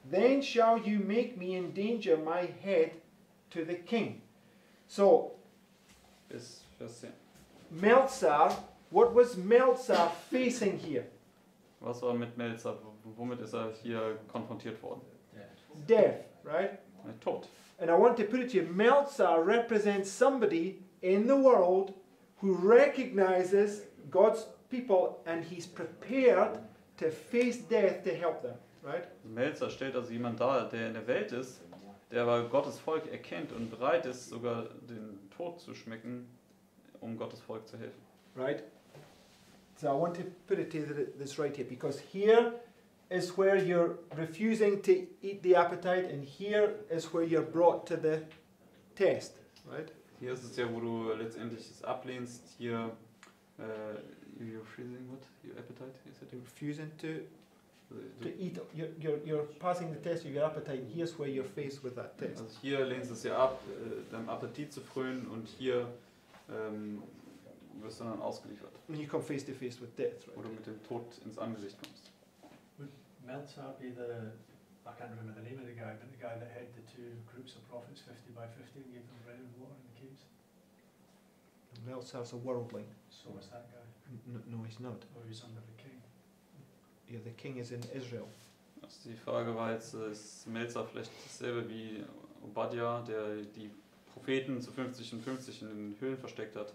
Then shall you make me endanger my head to the king. So, Bis Vers 10. Melzar, what was Melzar facing here? Was war mit? Womit ist er hier konfrontiert worden? Death, right? Mit Tod. And I want to put it to you Melzar represents somebody in the world who recognizes God's people and he's prepared to face death to help them, right? Melzer stellt also jemand dar, der in der Welt ist, der aber Gottes Volk erkennt und bereit ist, sogar den Tod zu schmecken, um Gottes Volk zu helfen. right? So I want to put it to this right here because here is where you're refusing to eat the appetite, and here is where you're brought to the test, right? Hier ist es ja, wo du letztendlich uh, es ablehnst. Hier, äh, you're refusing what? Your appetite? Is it? You're refusing to, to eat, you're, you're, you're passing the test of your appetite, and here's where you're faced with that test. Also hier lehnst du es ja ab, äh, deinem Appetit zu frönen und hier ähm, wirst du dann ausgeliefert, And you come face to face with death, right? wo du mit dem Tod ins Angesicht kommst. Meltzar be the, I can't remember the name of the guy, but the guy that had the two groups of prophets, 50 by 50, and gave them bread and water in the caves? Melzar's a worldling. So was that guy, N- no, he's not. or he's under the king. Yeah, the king is in Israel. Also die Frage war jetzt, ist Melzer vielleicht dasselbe wie Obadiah, der die Propheten zu 50 und 50 in den Höhlen versteckt hat.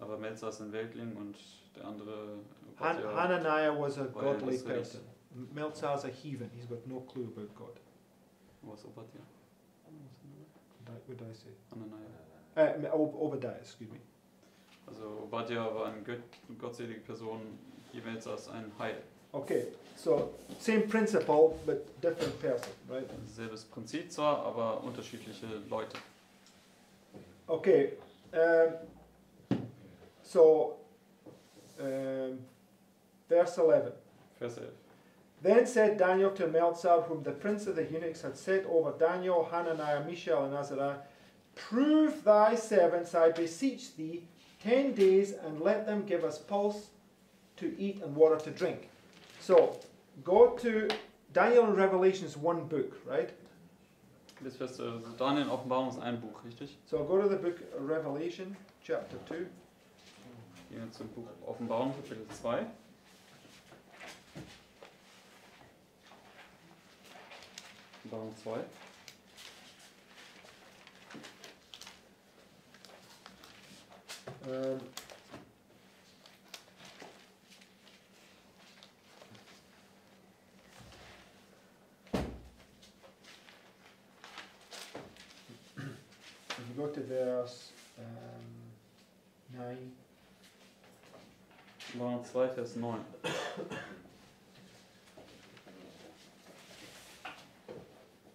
Aber Melzer ist ein Weltling und der andere Han- Obadiah, Hananiah was a godly person. Melzar's a heathen. He's got no clue about God. was Obadiah? What would I say? Hananiah. Uh, Ob- Obadiah, excuse me. Also Obadiah war eine gott gottselige Person, ist ein Heide. Okay, so same principle but different person, right? Selbes Prinzip zwar, aber unterschiedliche Leute. Okay, um, so um, verse 11. Vers 11. Then said Daniel to Melzar, whom the prince of the eunuchs had set over Daniel, Hananiah, Mishael, and Azariah, Prove thy servants, I beseech thee, ten days, and let them give us pulse to eat and water to drink. So, go to Daniel and Revelation is one book, right? Vers 12. Also Daniel Offenbarung ist ein Buch, richtig? So go to the book Revelation, chapter 2. Gehen wir zum Buch Offenbarung, Kapitel 2. Offenbarung 2. Um, if you go to verse um, 9, Offenbarung 2, Vers 9.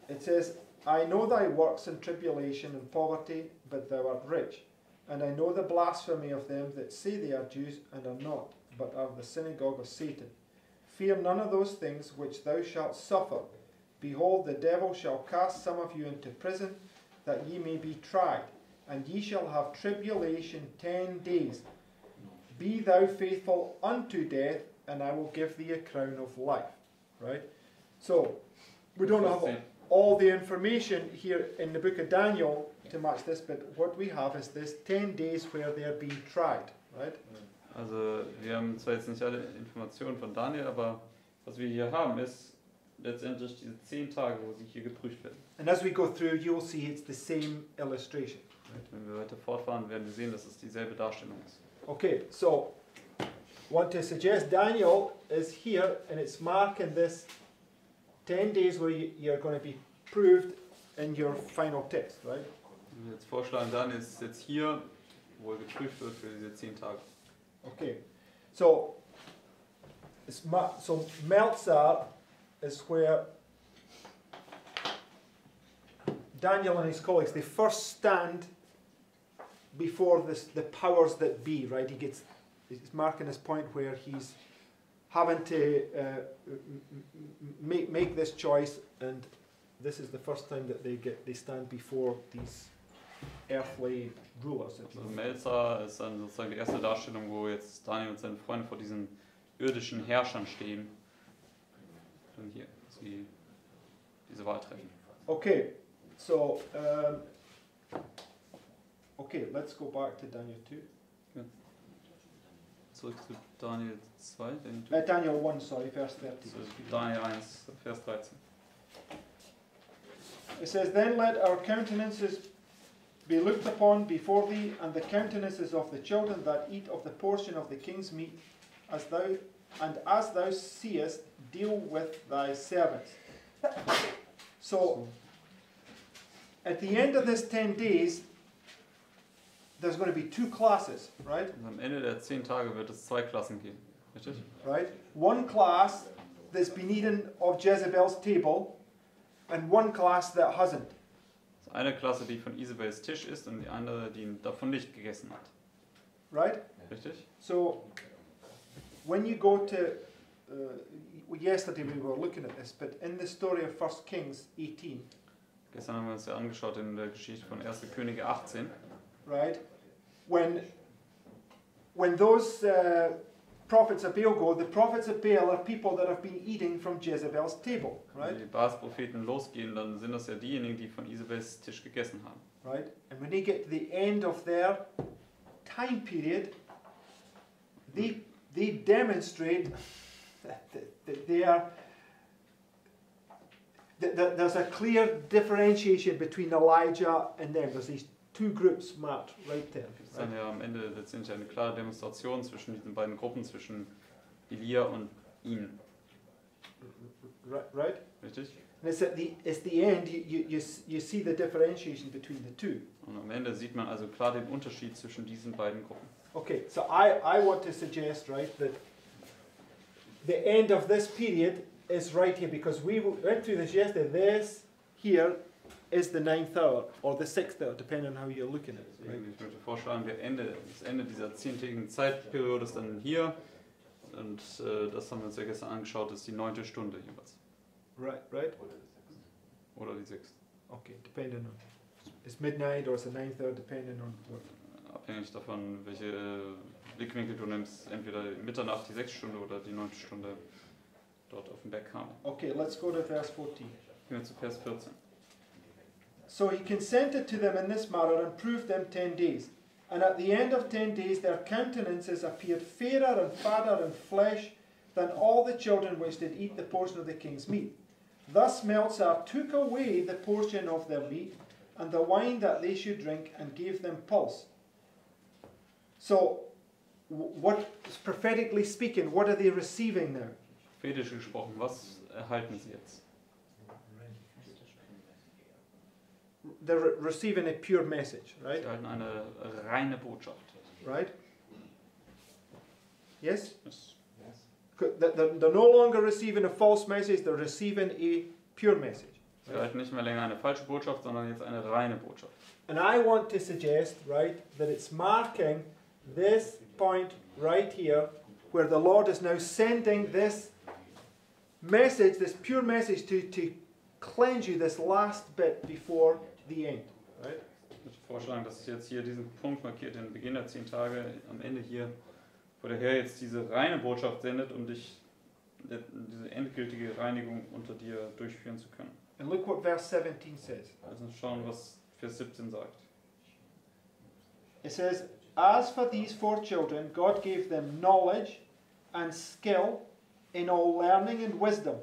It says, I know thy works and tribulation and poverty, but thou art rich. And I know the blasphemy of them that say they are Jews and are not, but are the synagogue of Satan. Fear none of those things which thou shalt suffer. Behold, the devil shall cast some of you into prison, that ye may be tried, and ye shall have tribulation ten days. Be thou faithful unto death, and I will give thee a crown of life. Right? So, we don't have Vers 10. All the information here in the book of Daniel to match this, but what we have is this 10 days where they're being tried, right? Also wir haben zwar jetzt nicht alle Informationen von Daniel, aber was wir hier haben ist, letztendlich diese zehn Tage, wo sie hier geprüft werden. And as we go through, you'll see it's the same illustration. Wenn wir weiter fortfahren, werden wir sehen, dass es dieselbe Darstellung ist. Okay, so want to suggest Daniel is here and it's marking this 10 days where you, you're going to be proved in your final test, right? Jetzt vorschlagen, dann ist jetzt hier, wo er geprüft wird für diese zehn Tage. Okay, so so Melzar is where Daniel and his colleagues they first stand before this the powers that be. Right, he gets he's marking this point where he's having to uh, make make this choice, and this is the first time that they get they stand before these earthly rulers. Also. Melzer ist dann sozusagen die erste Darstellung, wo jetzt Daniel und seine Freunde vor diesen irdischen Herrschern stehen. Und hier, sie diese Wahl treffen. Okay, so um, okay, let's go back to Daniel two. Zurück zu Daniel 2, Daniel, Uh, Daniel one, sorry, verse thirty. zu Daniel 1, Vers 13. It says, "Then let our countenances be looked upon before thee, and the countenances of the children that eat of the portion of the king's meat, as thou and as thou seest, deal with thy servants." So, at the end of this ten days, there's going to be two classes, right? Und am Ende der 10 Tage wird es zwei Klassen geben. Richtig? right? One class that's been eaten of Jezebel's table, and one class that hasn't, eine Klasse, die von Isabels Tisch ist und die andere, die davon nicht gegessen hat. right? Richtig? So, when you go to, uh, yesterday we were looking at this, but in the story of First Kings 18, Gestern haben wir uns ja angeschaut in der Geschichte von 1. Könige 18. right? When, when those uh, prophets of Baal go, the prophets of Baal are people that have been eating from Jezebel's table, right? Wenn die Baas-Propheten losgehen, dann sind das ja diejenigen, die von Isebels Tisch gegessen haben. right? And when they get to the end of their time period, they, they demonstrate that, that- that they are, that there's a clear differentiation between Elijah and them. There's these two groups marked right there. Es ist dann ja am Ende letztendlich eine klare Demonstration zwischen diesen beiden Gruppen, zwischen Elia und. Right? right? Richtig? And it's at the, it's the end, you, you, you, you see the differentiation between the two. Und am Ende sieht man also klar den Unterschied zwischen diesen beiden Gruppen. Okay, so I, I want to suggest, right, that the end of this period is right here because we went through this yesterday. This here is the ninth hour or the sixth hour, depending on how you're looking at it. Right? Ich würde vorschlagen, wir Ende, das Ende dieser zehntägigen Zeitperiode ist dann hier. Und äh, das haben wir uns ja gestern angeschaut, das ist die neunte Stunde jeweils. right, right. Oder die sechste. Okay, depending on it's midnight or it's the ninth hour, depending on what. Abhängig davon, welche Blickwinkel du nimmst. Entweder Mitternacht, die sechste Stunde oder die neunte Stunde dort auf dem Berg Karmel. Okay, let's go to verse 14. Gehen wir zu Vers 14. So he consented to them in this manner and proved them ten days. And at the end of ten days their countenances appeared fairer and fatter in flesh than all the children which did eat the portion of the king's meat. Thus Melzar took away the portion of their meat and the wine that they should drink and gave them pulse. So, what, prophetically speaking, what are they receiving now? Prophetisch gesprochen, was erhalten sie jetzt? They're re- receiving a pure message, right? Sie erhalten eine reine Botschaft. Right? Yes? Das They're, they're- they're no longer receiving a false message, they're receiving a pure message. Sie erhalten nicht mehr länger eine falsche Botschaft, sondern jetzt eine reine Botschaft. And I want to suggest, right, that it's marking this point right here where the Lord is now sending this message, this pure message, to, to cleanse you this last bit before the end. Right? Ich würde vorschlagen, dass ich jetzt hier diesen Punkt markiert, den Beginn der zehn Tage, am Ende hier, wo der Herr jetzt diese reine Botschaft sendet, um dich le- diese endgültige Reinigung unter dir durchführen zu können. And look what verse 17 says. Also schauen, was Vers 17 sagt. It says, As for these four children, God gave them knowledge and skill in all learning and wisdom.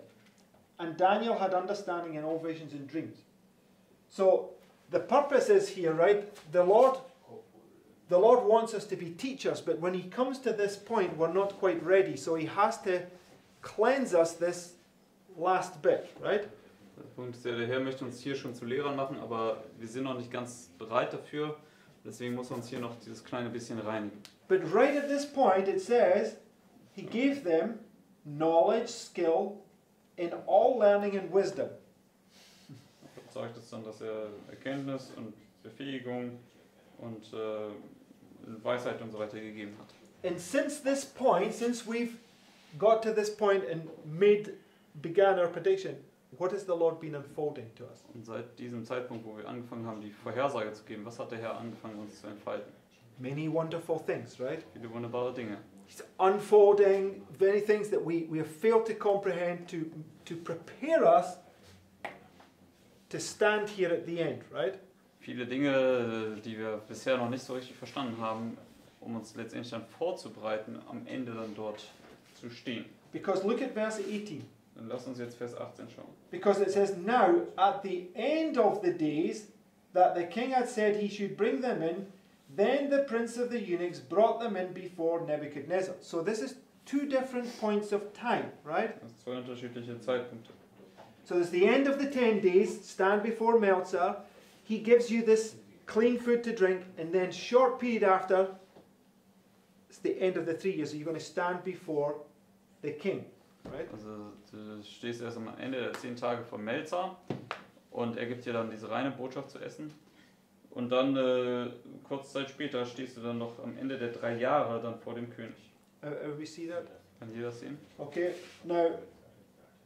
and Daniel had understanding in all visions and dreams. So the purpose is here, right? The Lord the Lord wants us to be teachers, but when he comes to this point, we're not quite ready. So he has to cleanse us this last bit, right? Der Punkt ist ja, der Herr möchte uns hier schon zu Lehrern machen, aber wir sind noch nicht ganz bereit dafür. Deswegen muss er uns hier noch dieses kleine bisschen reinigen. But right at this point, it says, He gave them knowledge, skill, in all learning and wisdom. Zeigt es dann, dass er Erkenntnis und Befähigung und äh, Weisheit und so weiter gegeben hat. And since this point, since we've got to this point and made, began our prediction, what has the Lord been unfolding to us? Und seit diesem Zeitpunkt, wo wir angefangen haben, die Vorhersage zu geben, was hat der Herr angefangen, uns zu entfalten? Many wonderful things, right? Viele wunderbare Dinge. He's unfolding many things that we, we have failed to comprehend to, to prepare us to stand here at the end, right? Viele Dinge, die wir bisher noch nicht so richtig verstanden haben, um uns letztendlich dann vorzubereiten, am Ende dann dort zu stehen. Because look at verse 18. Dann lass uns jetzt Vers 18 schauen. Because it says, Now at the end of the days that the king had said he should bring them in, then the prince of the eunuchs brought them in before Nebuchadnezzar. So this is two different points of time, right? Das sind zwei unterschiedliche Zeitpunkte. So there's the end of the 10 days, stand before Meltzar. He gives you this clean food to drink, and then short period after, it's the end of the three years. So you're going to stand before the king, right? Also du stehst erst am Ende der zehn Tage vor Melzer und er gibt dir dann diese reine Botschaft zu essen. Und dann äh, kurze Zeit später stehst du dann noch am Ende der drei Jahre dann vor dem König. Uh, uh, we see that? Kann jeder das sehen? Okay, now,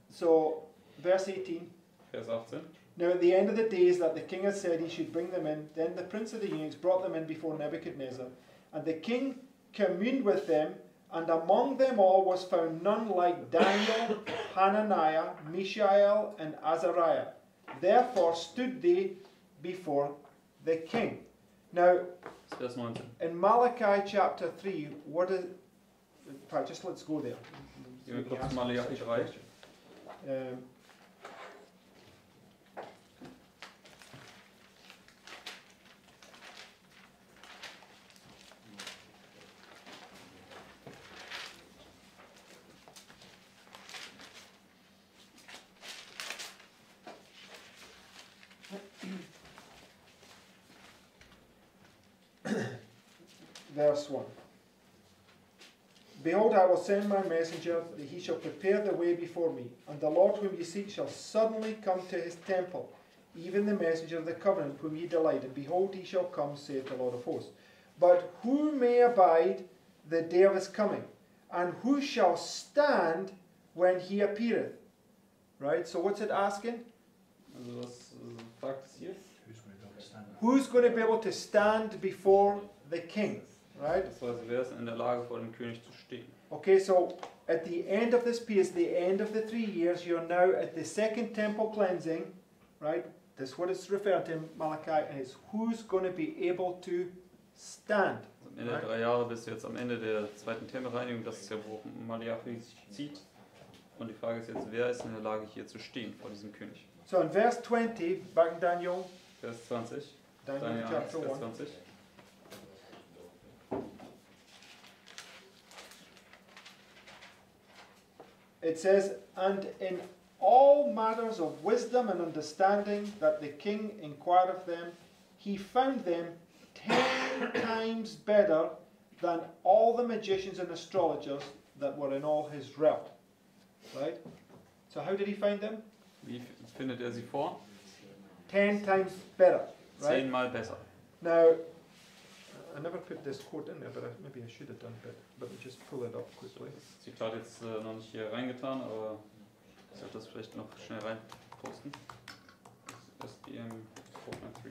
so verse 18. Vers 18. Now, at the end of the days that the king had said he should bring them in, then the prince of the eunuchs brought them in before Nebuchadnezzar. And the king communed with them, and among them all was found none like Daniel, Hananiah, Mishael, and Azariah. Therefore stood they before the king. Now, Das 19. in Malachi chapter 3, what is. In fact, just let's go there. Gehen wir kurz zu Malachi 3. Um, verse 1. Behold, I will send my messenger, that he shall prepare the way before me. And the Lord whom ye seek shall suddenly come to his temple, even the messenger of the covenant whom ye delight. And behold, he shall come, saith the Lord of hosts. But who may abide the day of his coming? And who shall stand when he appeareth? Right? So what's it asking? Also was uh, fragt es hier? Who's going to be able to stand up? Who's going to be able to stand before the king? Right? Das heißt, wer ist in der Lage vor dem König zu stehen? Okay, so at the end of this piece, the end of the three years, you're now at the second temple cleansing, right? That's what it's referred to in Malachi, and it's who's going to be able to stand. Also am Ende der drei Jahre bist du jetzt am Ende der zweiten Tempelreinigung, das ist ja, wo Malachi sich zieht. Und die Frage ist jetzt, wer ist in der Lage, hier zu stehen vor diesem König? So in verse 20, back in Daniel, Vers 20. Daniel Daniel 1, chapter Vers 1, 20. It says, And in all matters of wisdom and understanding that the king inquired of them, he found them ten times better than all the magicians and astrologers that were in all his realm. Right? So how did he find them? Wie findet er sie vor? Ten times better. Right? Zehnmal besser. Now, I never put this quote in there, but I, maybe I should have done, but let me just pull it up quickly. Zitat jetzt äh, noch nicht hier reingetan, aber ich sollte das vielleicht noch schnell rein posten. SDM 4.3.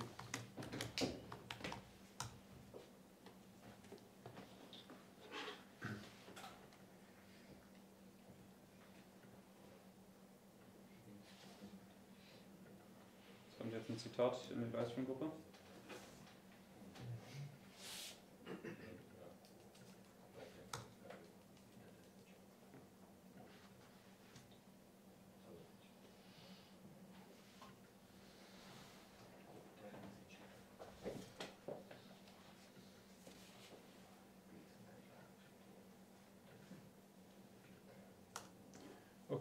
Es kommt jetzt ein Zitat in der Livestream-Gruppe.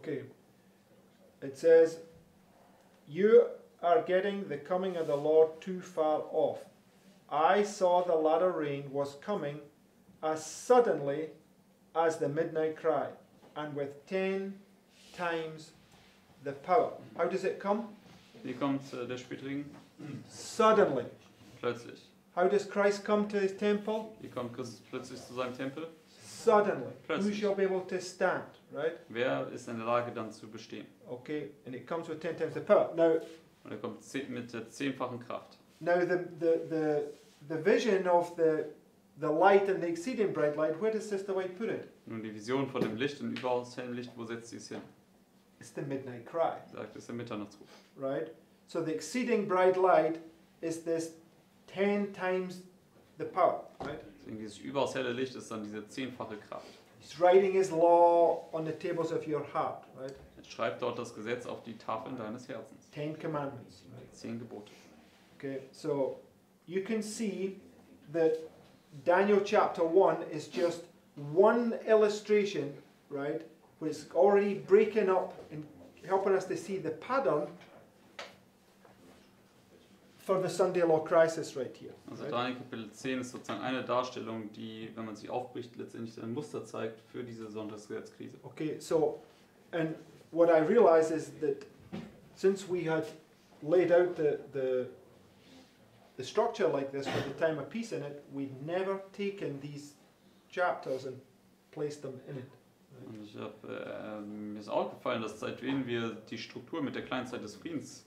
Okay. It says, You are getting the coming of the Lord too far off. I saw the latter rain was coming as suddenly as the midnight cry, and with ten times the power. How does it come? Wie kommt äh, der? Suddenly. Plötzlich. How does Christ come to his temple? Wie kommt Christus plötzlich zu seinem Tempel? Suddenly. Who Plötzlich. shall be able to stand? Right? Wer ist in der Lage dann zu bestehen? Okay, and it comes with ten times the power. Now, Und er kommt mit der zehnfachen Kraft. now the the the, the vision of the the light and the exceeding bright light. Where does Sister White put it? Nun die Vision von dem Licht und überaus hellen Licht, wo setzt sie es hin? It's the midnight cry, Sagt es der Mitternachtsruf. right? So the exceeding bright light is this ten times the power, right? Deswegen dieses überaus helle Licht ist dann diese zehnfache Kraft. He's writing his law on the tables of your heart, right? Er schreibt dort das Gesetz auf die Tafeln deines Herzens. Ten commandments. Right? Zehn Gebote. Okay, so you can see that Daniel chapter 1 is just one illustration, right? Where it's already breaking up and helping us to see the pattern for the Sunday law crisis right here. Also Right? Daniel Kapitel 10 ist sozusagen eine Darstellung, die, wenn man sie aufbricht, letztendlich ein Muster zeigt für diese Sonntagsgesetzkrise. Okay, so, and what I realize is that since we had laid out the, the, the structure like this with the time of peace in it, we'd never taken these chapters and placed them in it. Und ich hab, äh, mir ist aufgefallen, dass seitdem wir die Struktur mit der kleinen Zeit des Friedens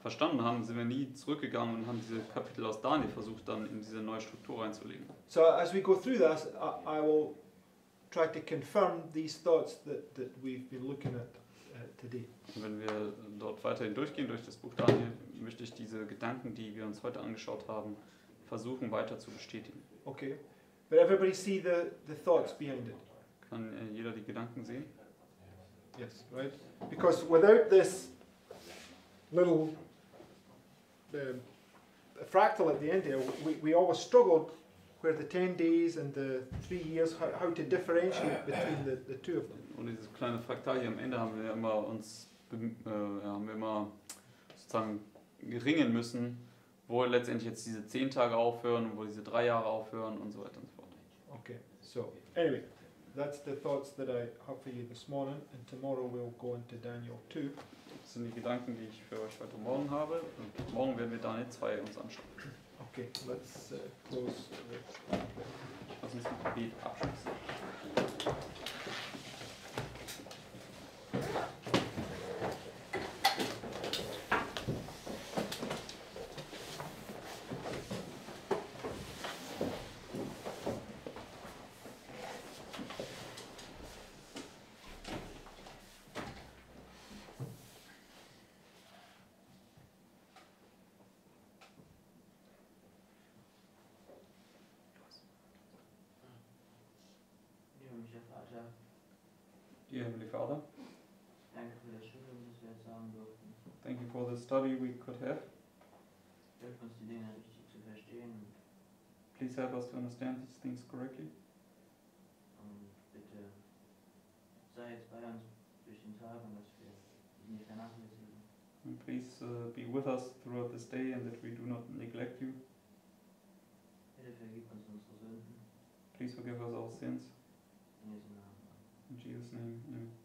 verstanden haben, sind wir nie zurückgegangen und haben diese Kapitel aus Daniel versucht, dann in diese neue Struktur reinzulegen. So as we go through this, I, I will try to confirm these thoughts that, that we've been looking at uh, today. Und wenn wir dort weiterhin durchgehen durch das Buch Daniel, möchte ich diese Gedanken, die wir uns heute angeschaut haben, versuchen weiter zu bestätigen. Okay, but everybody see the, the thoughts behind it. Kann äh, jeder die Gedanken sehen? Yes, right? Because without this little um, fractal at the end here, we, we always struggled where the 10 days and the three years, how, how to differentiate between the, the two of them. Und dieses kleine Fraktal hier am Ende haben wir immer uns äh, ja, haben wir immer sozusagen ringen müssen, wo letztendlich jetzt diese zehn Tage aufhören und wo diese drei Jahre aufhören und so weiter und so fort. Okay, so anyway, that's the thoughts that I have for you this morning, and tomorrow we'll go into Daniel 2. Das sind die Gedanken, die ich für euch heute Morgen habe. Und morgen werden wir Daniel 2 uns anschauen. Okay, let's uh, close Lass uns mit Gebet abschließen. Study we could have. Hilf uns, die Dinge richtig zu verstehen Please help us to understand these things correctly. und bitte sei jetzt bei uns durch den Tag und dass wir dich nicht vernachlässigen. And please uh, be with us throughout this day and that we do not neglect you. Bitte vergib uns unsere Sünden. Please forgive us our sins. In Jesu Namen. In Jesus' name. Amen.